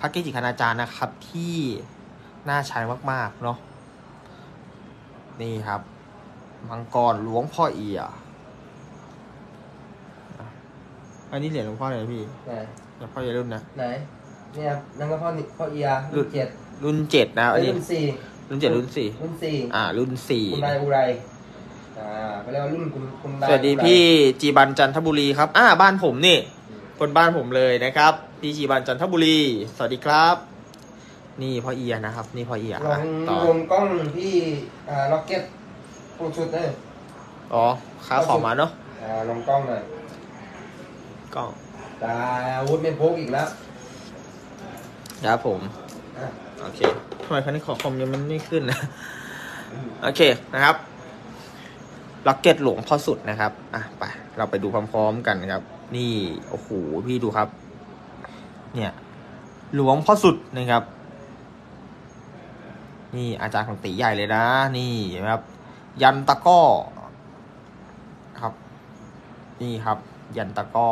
Speaker 2: พระเกจิคณาจารย์นะครับที่น่าใช้มากๆเนาะนี่ครับ มังกรหลวงพ่อเอียอันนี้เหรียญหลวงพ่ออะไรนะพี่
Speaker 1: ไหน
Speaker 2: หลวงพ่อเอียรุ่นนะ
Speaker 1: ไหนเนี่ยนั่นก็พ่อนิพ่อเอียรุ่นเจ็ด
Speaker 2: รุ่นเจ็ดนะอัน
Speaker 1: เอ้ย
Speaker 2: นี้
Speaker 1: รุ่นสี่
Speaker 2: รุ่นเจ็ดรุ่นสี่
Speaker 1: รุ่นสี่
Speaker 2: อ่า รุ่นสี่
Speaker 1: คุณนายอุไรอ่าไปแล้วารุ่นคุณคุณนาย
Speaker 2: สวัสดี
Speaker 1: อุไร
Speaker 2: พี่จีบันจันทบุรีครับ อ่า บ้านผมนี่ คนบ้านผมเลยนะครับ พี่จีบันจันทบุรี สวัสดีครับ นี่พ่อเอียนะครับ นี่พ่อเอีย
Speaker 1: ลอง
Speaker 2: ต่อ
Speaker 1: รวมกล้องพี่อ่าล็อกเก็ตปูชุดเลย
Speaker 2: อ๋อค้าของมาเนาะ
Speaker 1: อ่าลองกล้องหน่อย
Speaker 2: กล้อง
Speaker 1: ตาอาวุธไม่พกอีกแล้ว
Speaker 2: ครับผม
Speaker 1: อะ
Speaker 2: โอเคทำไมคันนี้ขอคอมยังมันไม่ขึ้นนะโอเคนะครับล็อกเก็ตหลวงพ่อสุดนะครับ อะไป เราไปดูพร้อมๆกันนะครับ นี่ โอ้โห พี่ดูครับ เนี่ยหลวงพ่อสุดนะครับ นี่อาจารย์ของตีใหญ่เลยนะ นี่เห็นไหมครับ ยันตะกร้อครับ นี่ครับ ยันตะกร้อ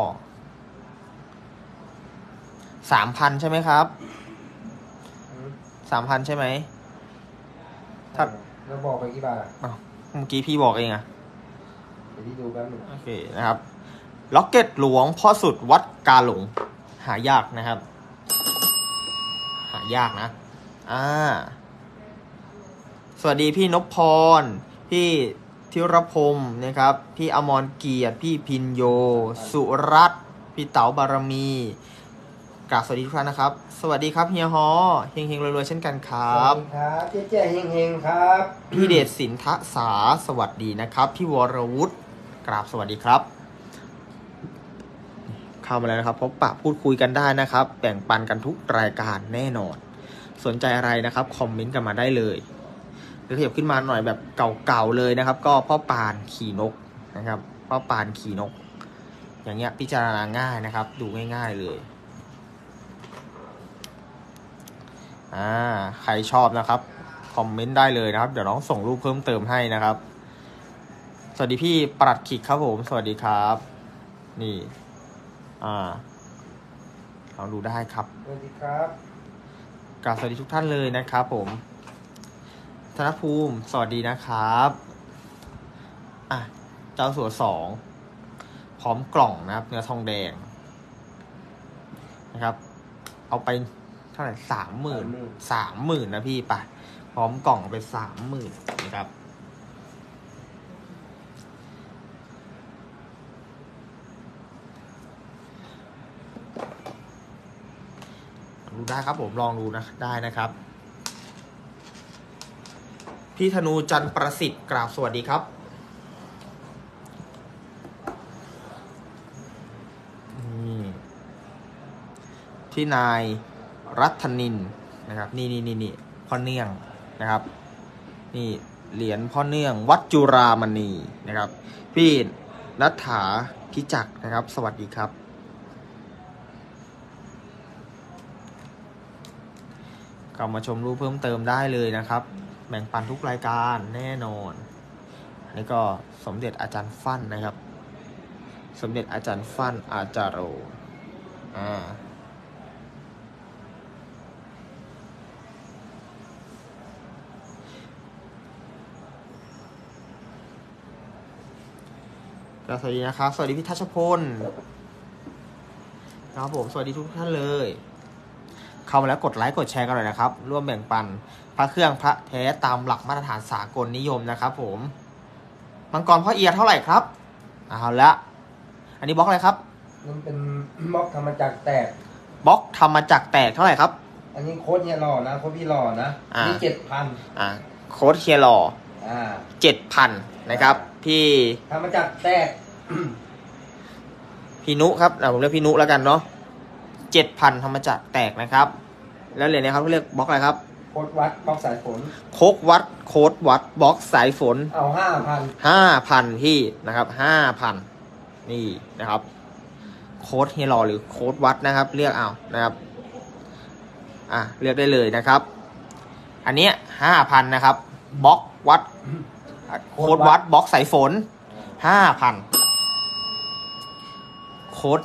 Speaker 2: สามพันใช่ไหมครับสามพันใช่ไหมถ้า
Speaker 1: แล้วบอกไปกี่บาทอะ
Speaker 2: อ้าวเมื่อกี้พี่บอกเองอะ
Speaker 1: เดี๋ยวพี่ดูแป๊บหนึง
Speaker 2: โอเคนะครับ ล็อกเก็ตหลวงพ่อสุดวัดกาหลง หายากนะครับ หายากนะ อ่า สวัสดีพี่นพพร พี่ธิรพงศ์นะครับ พี่อมรเกียรติ พี่พินโย สุรัตน์พี่เต๋าบารมีกราบสวัสดีทุกท่านนะครับ สวัสดีครับเฮียฮอเฮงเฮงๆรวยๆเช่นกันครับ
Speaker 1: สวัสดีครับเจ๊เจ๊เฮงเฮงๆครับ
Speaker 2: พี่เดชสินทะสาสวัสดีนะครับ พี่วรวุฒิกราบสวัสดีครับ เข้ามาแล้วนะครับพบปะพูดคุยกันได้นะครับ แบ่งปันกันทุกรายการแน่นอน สนใจอะไรนะครับคอมเมนต์กันมาได้เลยหรือขยับขึ้นมาหน่อยแบบเก่าๆเลยนะครับ ก็พ่อปานขี่นกนะครับพ่อปานขี่นก อย่างเงี้ยพิจารณาง่ายนะครับ ดูง่าย ๆเลยอ่าใครชอบนะครับคอมเมนต์ได้เลยนะครับ เดี๋ยวน้องส่งรูปเพิ่มเติมให้นะครับ สวัสดีพี่ปรัดขิกครับผม สวัสดีครับ นี่ อ่าลองดูได้ครับ
Speaker 1: สวัสดีครับ
Speaker 2: กราบสวัสดีทุกท่านเลยนะครับผม ธนภูมิ สวัสดีนะครับ อะ เจ้าสัวสอง พร้อมกล่องนะครับ เนื้อทองแดง นะครับ เอาไปเท่าไหร่สามหมื่นสามหมื่นนะพี่ไปะพร้อมกล่องเอาไปสามหมื่นนะครับ ดูได้ครับผมลองดูนะได้นะครับ พี่ธนูจันประสิทธิ์กราบสวัสดีครับนี่พี่นายรัฐนินนะครับ นี่นี่นี่นี่พ่อเนื่องนะครับ นี่เหรียญพ่อเนื่องวัดจุรามณีนะครับ พี่นัฐถาพิจักนะครับ สวัสดีครับ ลับมาชมรูปเพิ่มเติมได้เลยนะครับ แบ่งปันทุกรายการแน่นอนอันนี้ก็สมเด็จอาจารย์ฟั่นนะครับ สมเด็จอาจารย์ฟั่นอาจารโรอ่าสวัสดีนะครับ สวัสดีพี่ทัชพลนะครับผม สวัสดีทุกท่านเลย เข้ามาแล้วกดไลค์กดแชร์กันหน่อยนะครับ ร่วมแบ่งปันพระเครื่องพระแท้ตามหลักมาตรฐานสากลนิยมนะครับผมมังกรพ่อเอียเท่าไหร่ครับเอาละอันนี้บล็อกอะไรครับ
Speaker 1: มันเป็นบล็อกทำมาจากแตก
Speaker 2: บล็อกทำมาจากแตกเท่าไหร่ครับ
Speaker 1: อันนี้โค้ดเนี่ยหล่อนะโค้ดพี่หล่อนะ
Speaker 2: อ่า
Speaker 1: นี่เจ็ดพัน
Speaker 2: อ่าโค้ดเคียร์ลอ
Speaker 1: อ่า
Speaker 2: เจ็ดพันนะครับ พี่
Speaker 1: ทำมาจากแตก
Speaker 2: พี่นุครับอ่าผมเรียกพี่นุแล้วกันเนาะเจ็ดพันทำมาจากแตกนะครับ แล้วเหรียญเนี้ครับเขาเรียกบล็อกอะไรครับ
Speaker 1: โค้ดวัดบล็อกสายฝน
Speaker 2: โค้ดวัดโค้ดวัดบล็อกสายฝน
Speaker 1: เอาห้าพัน
Speaker 2: ห้าพันพี่นะครับห้าพันนี่นะครับ โค้ดเฮียหล่อหรือโค้ดวัดนะครับ เรียกเอานะครับ อะเรียกได้เลยนะครับ อันเนี้ยห้าพันนะครับบล็อกวัดอะโค้ดวัดบล็อกสายฝนห้าพันโค้ด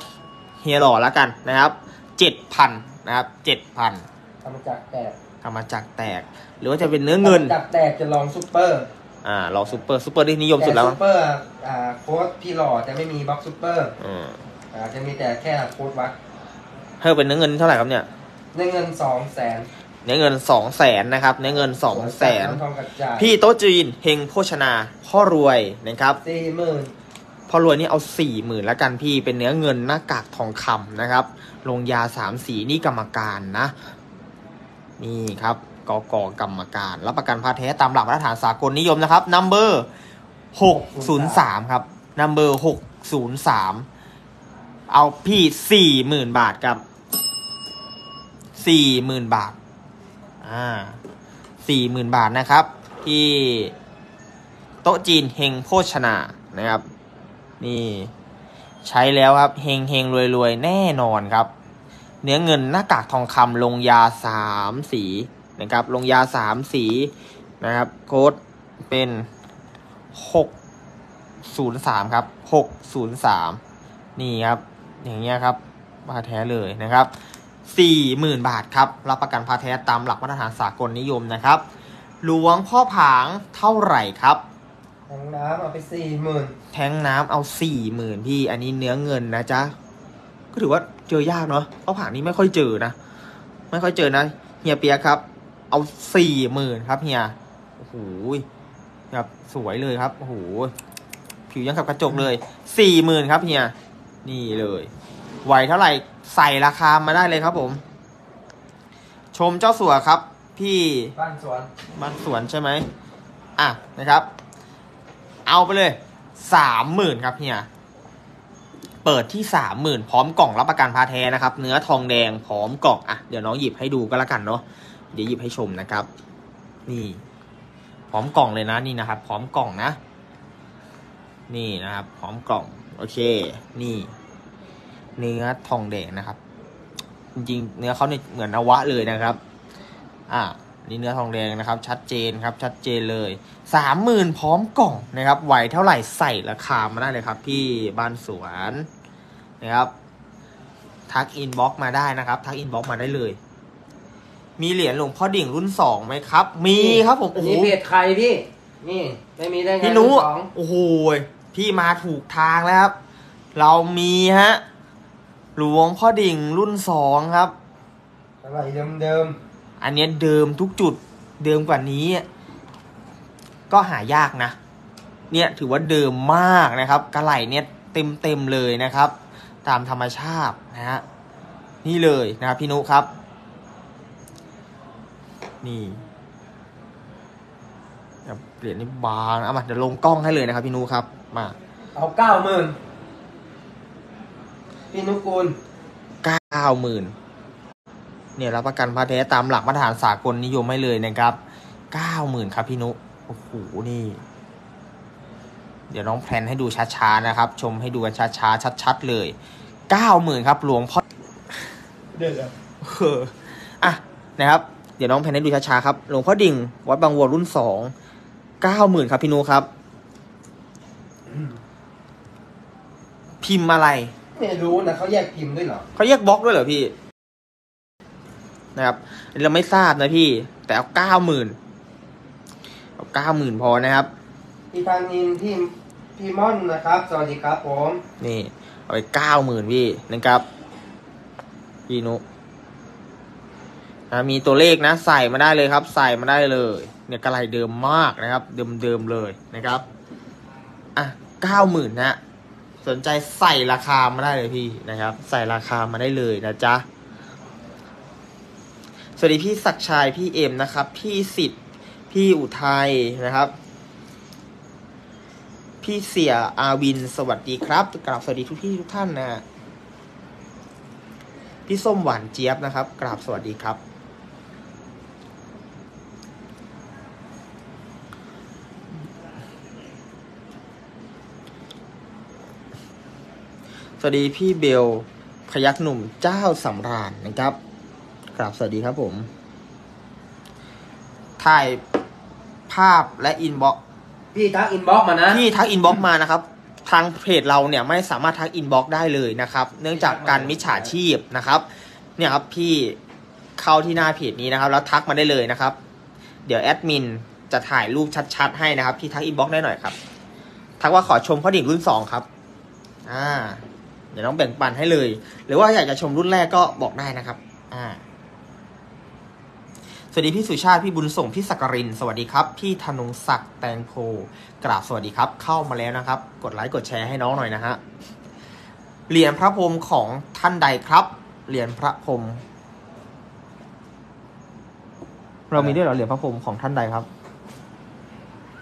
Speaker 2: เฮลอแล้วกันนะครับเจ็ดพันนะครับเจ็ดพัน
Speaker 1: ทำมาจากแตก
Speaker 2: ทำมาจากแตก หรือว่าจะเป็นเนื้อเงิน
Speaker 1: ทำมาจากแตกจะลองซุปเปอร์
Speaker 2: อ่าลองซูเปอร์ซูเปอร์ที่นิยมสุดแล้ว
Speaker 1: ต่ซุปเปอร์อ่าโค้ดพี่หล่อจะไม่มีบล็อกซุปเปอร์
Speaker 2: อืม
Speaker 1: อ่าจะมีแต่แค่โค้ดวัด
Speaker 2: เพิ่มเป็นเนื้อเงินเท่าไหร่ครับเนี่ย
Speaker 1: ในเงินสองแสน
Speaker 2: เนื้อเงินสองแสนนะครับ เนื้อเงินสองแสน
Speaker 1: ทองกระจาย
Speaker 2: พี่โต๊ะจีนเฮงโภชนา พ่อรวยนะครับ
Speaker 1: สี่หมื่น
Speaker 2: พ่อรวยนี่เอาสี่หมื่นแล้วกันพี่เป็นเนื้อเงินหน้ากากทองคำนะครับลงยาสามสีนี่กรรมการนะ นี่ครับกกกรรมการ รับประกันพาแท้ตามหลักมาตรฐานสากลนิยมนะครับนัมเบอร์หกศูนย์สามครับนัมเบอร์หกศูนย์สามเอาพี่สี่หมื่นบาทครับสี่หมื่นบาทอ่าสี่หมื่นบาทนะครับ ที่โต๊ะจีนเฮงโภชนานะครับ นี่ ใช้แล้วครับเฮงเฮงรวยรวยแน่นอนครับ เนื้อเงินหน้ากากทองคำลงยาสามสีนะครับ ลงยาสามสีนะครับ โค้ดเป็นหกศูนย์สามครับหกศูนย์สามนี่ครับ อย่างเงี้ยครับพาแท้เลยนะครับสี่หมื่นบาทครับ รับประกันพาแท้ตามหลักมาตรฐานสากลนิยมนะครับ หลวงพ่อผางเท่าไหร่ครับ
Speaker 1: ทางน้ำเอาไปสี่หมื่น
Speaker 2: แทงน้ำเอาสี่หมื่นพี่ อันนี้เนื้อเงินนะจ๊ะ ก็ถือว่าเจอยากเนาะเพราะผ่านนี้ไม่ค่อยเจอนะ ไม่ค่อยเจอนะเฮียเปียกครับ เอาสี่หมื่นครับเฮียโอ้โหครับสวยเลยครับโอ้โหผิวยังกับกระจกเลยสี่หมื่นครับเฮียนี่เลยไหวเท่าไหร่ใส่ราคามาได้เลยครับผม ชมเจ้าสัวครับ พี่
Speaker 1: บ้านสวน
Speaker 2: บ้านสวนใช่ไหมอะนะครับ เอาไปเลยสามหมื่นครับเฮีย เปิดที่สามหมื่นพร้อมกล่องรับประกันพาแท้นะครับ เนื้อทองแดงพร้อมกล่องอะเดี๋ยวน้องหยิบให้ดูก็แล้วกันเนาะเดี๋ยวหยิบให้ชมนะครับ นี่ พร้อมกล่องเลยนะนี่นะครับ พร้อมกล่องนะ นี่นะครับ พร้อมกล่อง โอเค นี่ เนื้อทองแดงนะครับ จริงๆเนื้อเขาเนี่ยเหมือนนวะเลยนะครับ อ่านี่เนื้อทองแดงนะครับ ชัดเจนครับ ชัดเจนเลยสามหมื่นพร้อมกล่องนะครับไหวเท่าไหร่ใส่ราคามาได้เลยครับ ที่บ้านสวน นะครับทัก inbox มาได้นะครับทัก inbox มาได้เลย มีเหรียญหลวงพ่อดิ่งรุ่นสองไหมครับ มีครับผม
Speaker 1: อัน
Speaker 2: โอ้โห
Speaker 1: นี้เพจใครพี่ นี่ ไม่มีได้ไง
Speaker 2: พี่นุ
Speaker 1: รุ่สอง
Speaker 2: โอ้โหพี่มาถูกทางแล้วครับ เรามีฮะหลวงพ่อดิ่งรุ่นสองครับ
Speaker 1: อะไรเดิมเดิม
Speaker 2: อันเนี้ยเดิมทุกจุดเดิมกว่านี้ ก็หายากนะ เนี่ยถือว่าเดิมมากนะครับ กระไหล่เนี่ยเต็มเต็มๆเลยนะครับ ตามธรรมชาตินะฮะนี่เลยนะครับพี่นุครับ นี่ครับเหรียญนี่บางเอามาเดี๋ยวลงกล้องให้เลยนะครับ พี่นุครับ มา
Speaker 1: ๆเอาเก้าหมื่นพี่นุกูล
Speaker 2: เก้าหมื่นเนี่ยรับประกันพาแท้ตามหลักมาตรฐานสากลนิยมให้เลยนะครับเก้าหมื่นครับพี่นุโอ้โหนี่ เดี๋ยวน้องแพลนให้ดูช้าๆนะครับ ชมให้ดูกันช้าๆชัดๆเลยเก้าหมื่นครับหลวงพ่อ
Speaker 1: เดือด
Speaker 2: เอออะนะครับ เดี๋ยวน้องแพนให้ดูช้าๆครับหลวงพ่อดิ่ง วัดบางวัวรุ่นสองเก้าหมื่นครับพี่นุครับ พิมพ์อะไร
Speaker 1: ไม่รู้นะเขาแยกพิมพ์ด้วยเหรอ
Speaker 2: เขาแยกบล็อกด้วยเหรอพี่ นะครับอันนี้เราไม่ทราบนะพี่ แต่เอาเก้าหมื่นเอาเก้าหมื่นพอนะครับ
Speaker 1: พี่ธานินพี่พี่ม่อนนะครับ สวัสดีครับผม
Speaker 2: นี่ เอาไปเก้าหมื่นพี่นะครับ พี่นุนะมีตัวเลขนะ ใส่มาได้เลยครับ ใส่มาได้เลย เนี่ยกระไรเดิมมากนะครับ เดิมเดิมๆเลยนะครับ อะเก้าหมื่นนะสนใจใส่ราคามาได้เลยพี่นะครับ ใส่ราคามาได้เลยนะจ๊ะสวัสดีพี่ศักชัยพี่เอ็มนะครับ พี่สิทธิ์พี่อุทัยนะครับ พี่เสียอาวินสวัสดีครับกราบสวัสดีทุกที่ทุกท่านนะพี่ส้มหวานเจี๊ยบนะครับกราบสวัสดีครับ สวัสดีพี่เบลพยักหนุ่มเจ้าสำราญนะครับกราบสวัสดีครับผม ถ่ายภาพและ inbox
Speaker 1: พี่ทัก inbox มานะ
Speaker 2: พี่ทัก inbox มานะครับ ทางเพจเราเนี่ยไม่สามารถทัก inbox ได้เลยนะครับ เนื่องจากการมิจฉาชีพนะครับ เนี่ยครับพี่เข้าที่หน้าเพจนี้นะครับ แล้วทักมาได้เลยนะครับ เดี๋ยวแอดมินจะถ่ายรูปชัดๆให้นะครับ พี่ทัก inbox ได้หน่อยครับ ทักว่าขอชมข้อดิ่งรุ่นสองครับ อ่า เดี๋ยวน้องแบ่งปันให้เลย หรือว่าอยากจะชมรุ่นแรกก็บอกได้นะครับ อ่า วัสดีพี่สุชาติ พี่บุญส่ง พี่สักกริน สวัสดีครับ พี่ธนงศักดิ์แตงโพกราบสวัสดีครับ เข้ามาแล้วนะครับ กดไลค์กดแชร์ให้น้องหน่อยนะฮะ เหรียญพระพรหมของท่านใดครับ เหรียญพระพรหม เรามีด้วยเหรอเหรียญพระพรหมของท่านใดครับ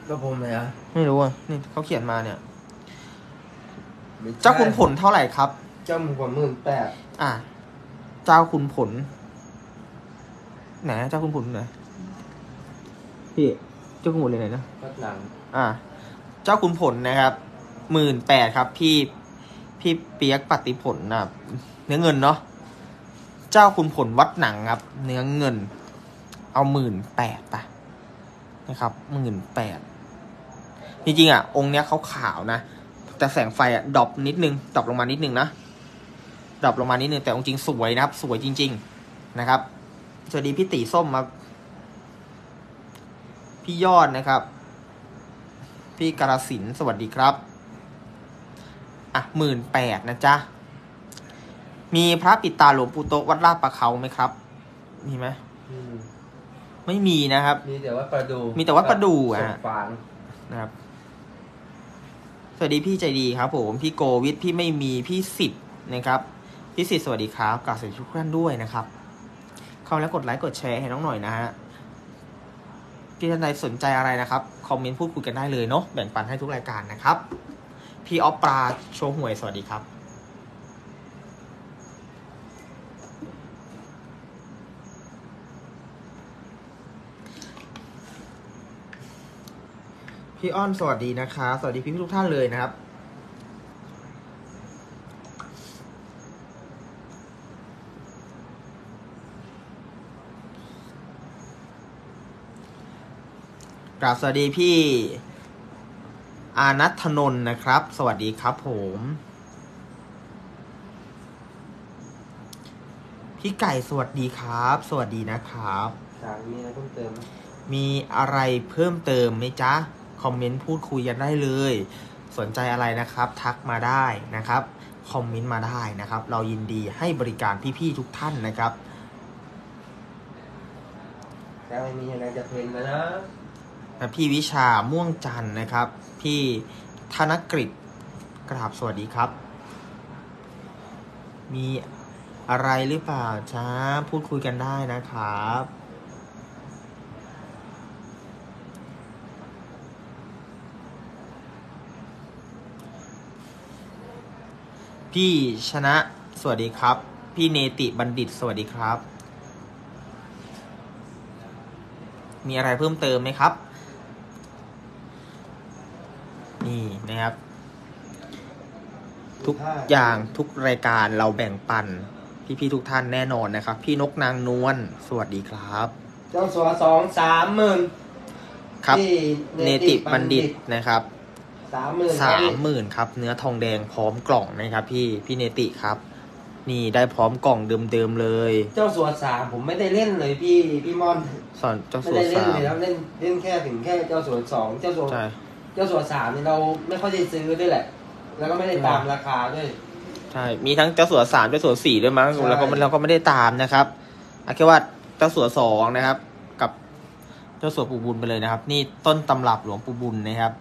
Speaker 1: ก็ผมเลยอะ
Speaker 2: ไม่รู้อะ นี่เขาเขียนมาเนี่ยเจ้าคุณผลเท่าไหร่ครับ
Speaker 1: เจ้าหมูผมหมื่นแปด
Speaker 2: อะ เจ้าคุณผล ไหนเจ้าคุณผลไหนพี่เจ้าคุณผลเลยไหนนะ
Speaker 1: พัดหนัง
Speaker 2: อ่า เจ้าคุณผลนะครับหมื่นแปดครับ พี่พี่เปียกปฏิผลนะครับเนื้อเงินเนาะเจ้าคุณผลวัดหนังครับ เนื้อเงิน เอาหมื่นแปดปะนะครับหมื่นแปดจริงๆอะ องค์เนี้ยเขาขาวนะแต่แสงไฟอะ drop นิดนึง drop ลงมานิดนึงนะ drop ลงมานิดนึงแต่องค์จริงสวยนะครับ สวยจริง ๆ นะครับ สวัสดีพี่ตีส้มครับ พี่ยอดนะครับ พี่กราสินธุ์สวัสดีครับ อะหมื่นแปดนะจ๊ะ มีพระปิดตาหลวงปู่โตะวัดลาดประเขาไหมครับ มีไหม
Speaker 1: อืม
Speaker 2: ไม่มีนะครับ
Speaker 1: มีแต่ว่าประดู
Speaker 2: มีแต่ว่าประดู่อะ
Speaker 1: ส่งฝาง
Speaker 2: นะครับ สวัสดีพี่ใจดีครับ ผมพี่โกวิทพี่ไม่มีพี่สิทธิ์นะครับ พี่สิทธิ์สวัสดีครับกราบสวัสดีทุกท่านด้วยนะครับ เข้าแล้วกดไลค์กดแชร์ให้น้องหน่อยนะฮะพี่ท่านใดสนใจอะไรนะครับ คอมเมนต์พูดคุยกันได้เลยเนาะแบ่งปันให้ทุกรายการนะครับ พี่ออฟปลาโชว์หวยสวัสดีครับพี่อ้อนสวัสดีนะครับ สวัสดีพี่ทุกท่านเลยนะครับ กราบสวัสดีพี่อานัทนนท์นะครับ สวัสดีครับผม พี่ไก่สวัสดีครับ สวัสดีนะครับ
Speaker 1: ฝางมีอะไรเพิ่มเติมไหม
Speaker 2: มีอะไรเพิ่มเติมไหมจ๊ะ คอมเมนต์พูดคุยกันได้เลย สนใจอะไรนะครับ ทักมาได้นะครับ คอมเมนต์มาได้นะครับ เรายินดีให้บริการพี่ๆทุกท่านนะครับ
Speaker 1: แล้วไม่มีอะไรจะเพลงแล้วนะ
Speaker 2: นะพี่วิชาม่วงจันนะครับ พี่ธนกฤษกราบสวัสดีครับ มีอะไรหรือเปล่าจ้าพูดคุยกันได้นะครับ พี่ชนะสวัสดีครับ พี่เนติบัณฑิตสวัสดีครับ มีอะไรเพิ่มเติมไหมครับ นี่นะครับ ทุกอย่างทุกรายการเราแบ่งปัน พี่ๆทุกท่านแน่นอนนะครับ พี่นกนางนวลสวัสดีครับ
Speaker 1: เจ้าสัวสองสามหมื่น
Speaker 2: ครับ
Speaker 1: ที่
Speaker 2: เนติบัณฑิตนะครับ
Speaker 1: สามหมื่น
Speaker 2: สามหมื่นครับ เนื้อทองแดงพร้อมกล่องนะครับ พี่พี่เนติครับ นี่ได้พร้อมกล่องเดิมๆเลย
Speaker 1: เจ้าสัวสามผมไม่ได้เล่นเลยพี่พี่มอน
Speaker 2: สอนเจ้า
Speaker 1: ไม่
Speaker 2: สัว
Speaker 1: ได้เล่น
Speaker 2: สาม
Speaker 1: เลยครับเล่นเล่นแค่ถึงแค่เจ้าสัวสองเจ้าสัว
Speaker 2: ใช่
Speaker 1: เจ้าสัวสามนี่เราไม่ค่อยได้ซื้อด้วยแหละ แล้วก็ไม่ได้ตามราคาด้วย
Speaker 2: ใช่ มีทั้งเจ้าสัวสามเจ้าสัวสี่ด้วยมั้ง
Speaker 1: ใช่
Speaker 2: แล้วก็มันเราก็ไม่ได้ตามนะครับเอาแค่ว่าเจ้าสัวสองนะครับ กับเจ้าสัวปูบุญไปเลยนะครับ นี่ต้นตำรับหลวงปูบุญนะครับ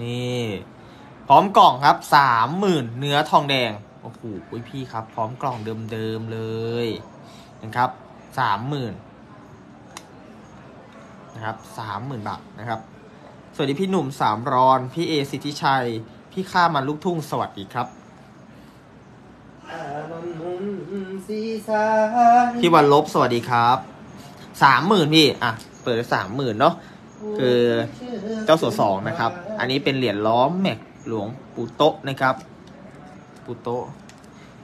Speaker 2: นี่ พร้อมกล่องครับสามหมื่นเนื้อทองแดงโอ้โหพี่ครับ พร้อมกล่องเดิมๆเลยนะครับสามหมื่นนะครับสามหมื่นบาทนะครับ สวัสดีพี่หนุ่มสามรอน พี่เอสิทธิชัย พี่ข้ามันลูกทุ่งสวัสดีครับ
Speaker 1: อารมณ์หมุนสีสาน
Speaker 2: พี่วันลบสวัสดีครับสามหมื่นพี่ อะ เปิดสามหมื่นเนาะคือเจ้าสัวสองนะครับ อันนี้เป็นเหรียญล้อมแม็กหลวงปู่โตะนะครับปู่โตะ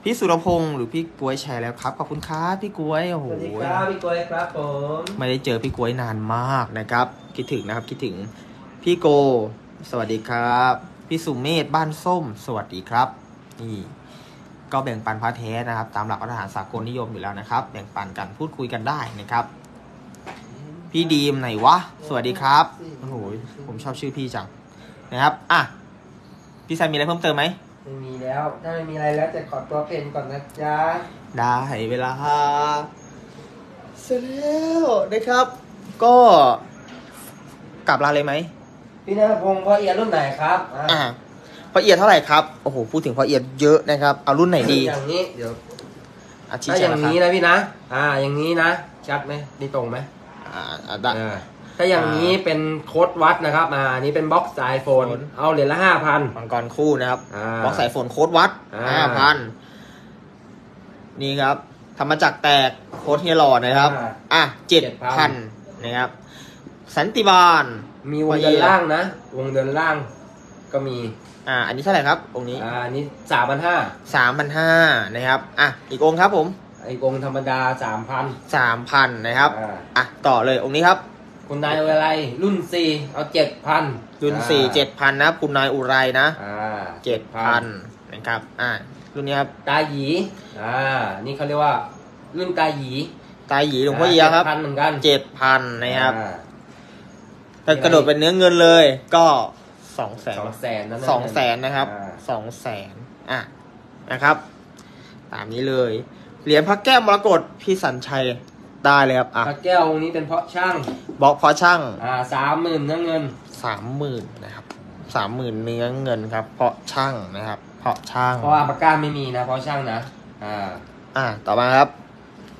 Speaker 2: พี่สุรพงศ์หรือพี่กล้วยแชร์แล้วครับขอบคุณครับพี่กล้วยโอ้
Speaker 1: ส
Speaker 2: โห
Speaker 1: วัสดีครับพี่กล้วยครับผม
Speaker 2: ไม่ได้เจอพี่กล้วยนานมากนะครับ คิดถึงนะครับคิดถึง พี่โก สวัสดีครับ พี่สุเมธบ้านส้ม สวัสดีครับ นี่ ก็แบ่งปันพระแท้นะครับ ตามหลักมาตรฐานสากลนิยมอยู่แล้วนะครับ แบ่งปันกันพูดคุยกันได้นะครับ พี่ดีมไหนวะ สวัสดีครับ โอ้โห ผมชอบชื่อพี่จังนะครับ อะ พี่ชายมีอะไรเพิ่มเติมไหม
Speaker 1: ไม่มีแล้ว ถ้าไม่มีอะไรแล้วจะขอตัวเป็นก่อนนะจ๊ะ
Speaker 2: ได้เวลาเสร็จแล้วนะครับ ก็กลับลาเลยไหม
Speaker 1: พี่นพงศ์พ่อเอียรุ่นไหนครับอะ
Speaker 2: อ่าพอเอียดเท่าไหร่ครับโอ้โหพูดถึงพอเอียดเยอะนะครับเอารุ่นไหนดี
Speaker 1: อย่างนี้เดี๋ยว
Speaker 2: อาชีพ
Speaker 1: ถ้าอย่าง
Speaker 2: นี้
Speaker 1: นี้นะพี่นะ อ่า อย่างนี้นะชัดไหมดีตรงไหม
Speaker 2: อ่าอ่าได้
Speaker 1: อ่าถ้าอย่างนี้เป็นโค้ดวัดนะครับอ่าอันนี้เป็นบ็อกซ์ไอโฟน
Speaker 2: โฟน
Speaker 1: เอาเหรียญละห้าพัน
Speaker 2: มังกรคู่นะครับ
Speaker 1: อ่า
Speaker 2: บล็อกสายฝนโค้ดวัด
Speaker 1: อ่า
Speaker 2: ห้าพันนี่ครับธรรมจักรแตกโค้ดเฮียหลอดนะครับ
Speaker 1: อ่า
Speaker 2: อะเจ็ดพั
Speaker 1: 7,000
Speaker 2: นนะครับ สันติบาล
Speaker 1: มีวงเดินล่างนะ วงเดินล่างก็มี
Speaker 2: อ่า อันนี้เท่าไหร่ครับ องค์นี้
Speaker 1: อ่าอันนี้สามพันห้า
Speaker 2: สามพันห้านะครับ อะ อีกองค์ครับผม
Speaker 1: ไอ้กงธรรมดาสามพัน
Speaker 2: สามพันนะครับ
Speaker 1: อ่า
Speaker 2: อะต่อเลยองค์นี้ครับ
Speaker 1: คุณนายเอาอะไรรุ่นสี่เอาเจ็ดพัน
Speaker 2: รุ่นสี่เจ็ดพันนะครับคุณนายอุไรนะ
Speaker 1: อ่า
Speaker 2: เจ็ดพันนะครับ อะ รุ่นนี้ครับ
Speaker 1: ตาหยี อ่า นี่เขาเรียกว่า รุ่นตาหยี
Speaker 2: ตายหยีหลวงพ่อเอียครับ
Speaker 1: พันเหมือนกัน
Speaker 2: เจ็ดพันนะครับ
Speaker 1: อ่า
Speaker 2: ถ้ากระโดดเป็นเนื้อเงินเลย ก็สองแสน
Speaker 1: สองแสนนั่น
Speaker 2: สองแสนนะครับ
Speaker 1: อ่า
Speaker 2: สองแสนอะนะครับ ตามนี้เลย เหรียญพระแก้วมรกตพี่สัญชัยได้เลยครับอะ
Speaker 1: พระแก้วองค์นี้เป็นเพราะช่าง
Speaker 2: บล็อกเพราะช่าง
Speaker 1: อ่าสามหมื่นเนื้อเงิน
Speaker 2: สามหมื่นนะครับสามหมื่นเนื้อเงินครับ เพราะช่างนะครับ เพราะช่าง
Speaker 1: เพราะว่าปากกาไม่มีนะเพราะช่างนะอ่า
Speaker 2: อะต่อมาครับ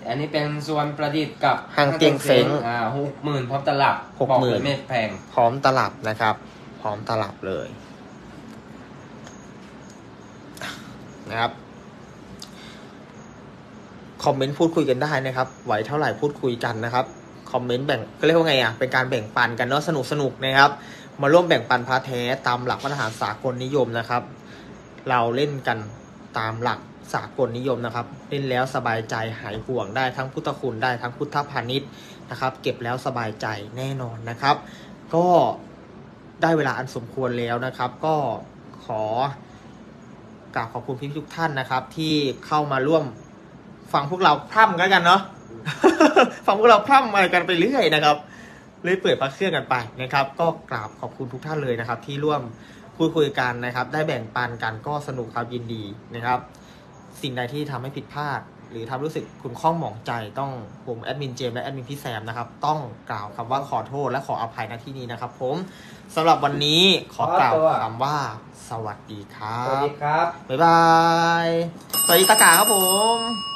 Speaker 1: อันนี้เป็นส่วนประดิษฐ์กับ
Speaker 2: หางเตียงเซ้ง
Speaker 1: อ่าหกหมื่นพร้อมตลับ
Speaker 2: หก
Speaker 1: บอก
Speaker 2: หมื่
Speaker 1: เล
Speaker 2: น
Speaker 1: ยไม่แพง
Speaker 2: พร้อมตลับนะครับ พร้อมตลับเลย นะครับ คอมเมนต์พูดคุยกันได้นะครับ ไหวเท่าไหร่พูดคุยกันนะครับ คอมเมนต์แบ่งก็เรียกว่าไงอะ เป็นการแบ่งปันกันเนาะสนุกสนุกนะครับ มาร่วมแบ่งปันพระแท้ตามหลักมาตรฐานสากลนิยมนะครับ เราเล่นกันตามหลัก สากลนิยมนะครับ เล่นแล้วสบายใจหายห่วงได้ทั้งพุทธคุณได้ทั้งพุทธพาณิชย์นะครับ เก็บแล้วสบายใจแน่นอนนะครับ ก็ได้เวลาอันสมควรแล้วนะครับ ก็ขอกราบขอบคุณพี่ทุกท่านนะครับ ที่เข้ามาร่วมฟังพวกเราพร่ำกันกันเนาะฟังพวกเราพร่ำอะไรกันไปเรื่อยนะครับเรื่อยเปื่อยพระเครื่องกันไปนะครับ ก็กราบขอบคุณทุกท่านเลยนะครับ ที่ร่วมพูดคุยกันนะครับ ได้แบ่งปันกันก็สนุกครับยินดีนะครับ สิ่งใดที่ทำให้ผิดพลาด หรือทำรู้สึกคุณข้องหมองใจต้องผมแอดมินเจมส์และแอดมินพี่แซมนะครับ ต้องกล่าวคำว่าขอโทษและขออภัยณที่นี้นะครับ ผมสำหรับวันนี้ขอกล่าวคำว่า สวัสดีครั
Speaker 1: สวัส
Speaker 2: บ
Speaker 1: ดีครับ
Speaker 2: บ๊ายบาย สวัสดีตากาครับผม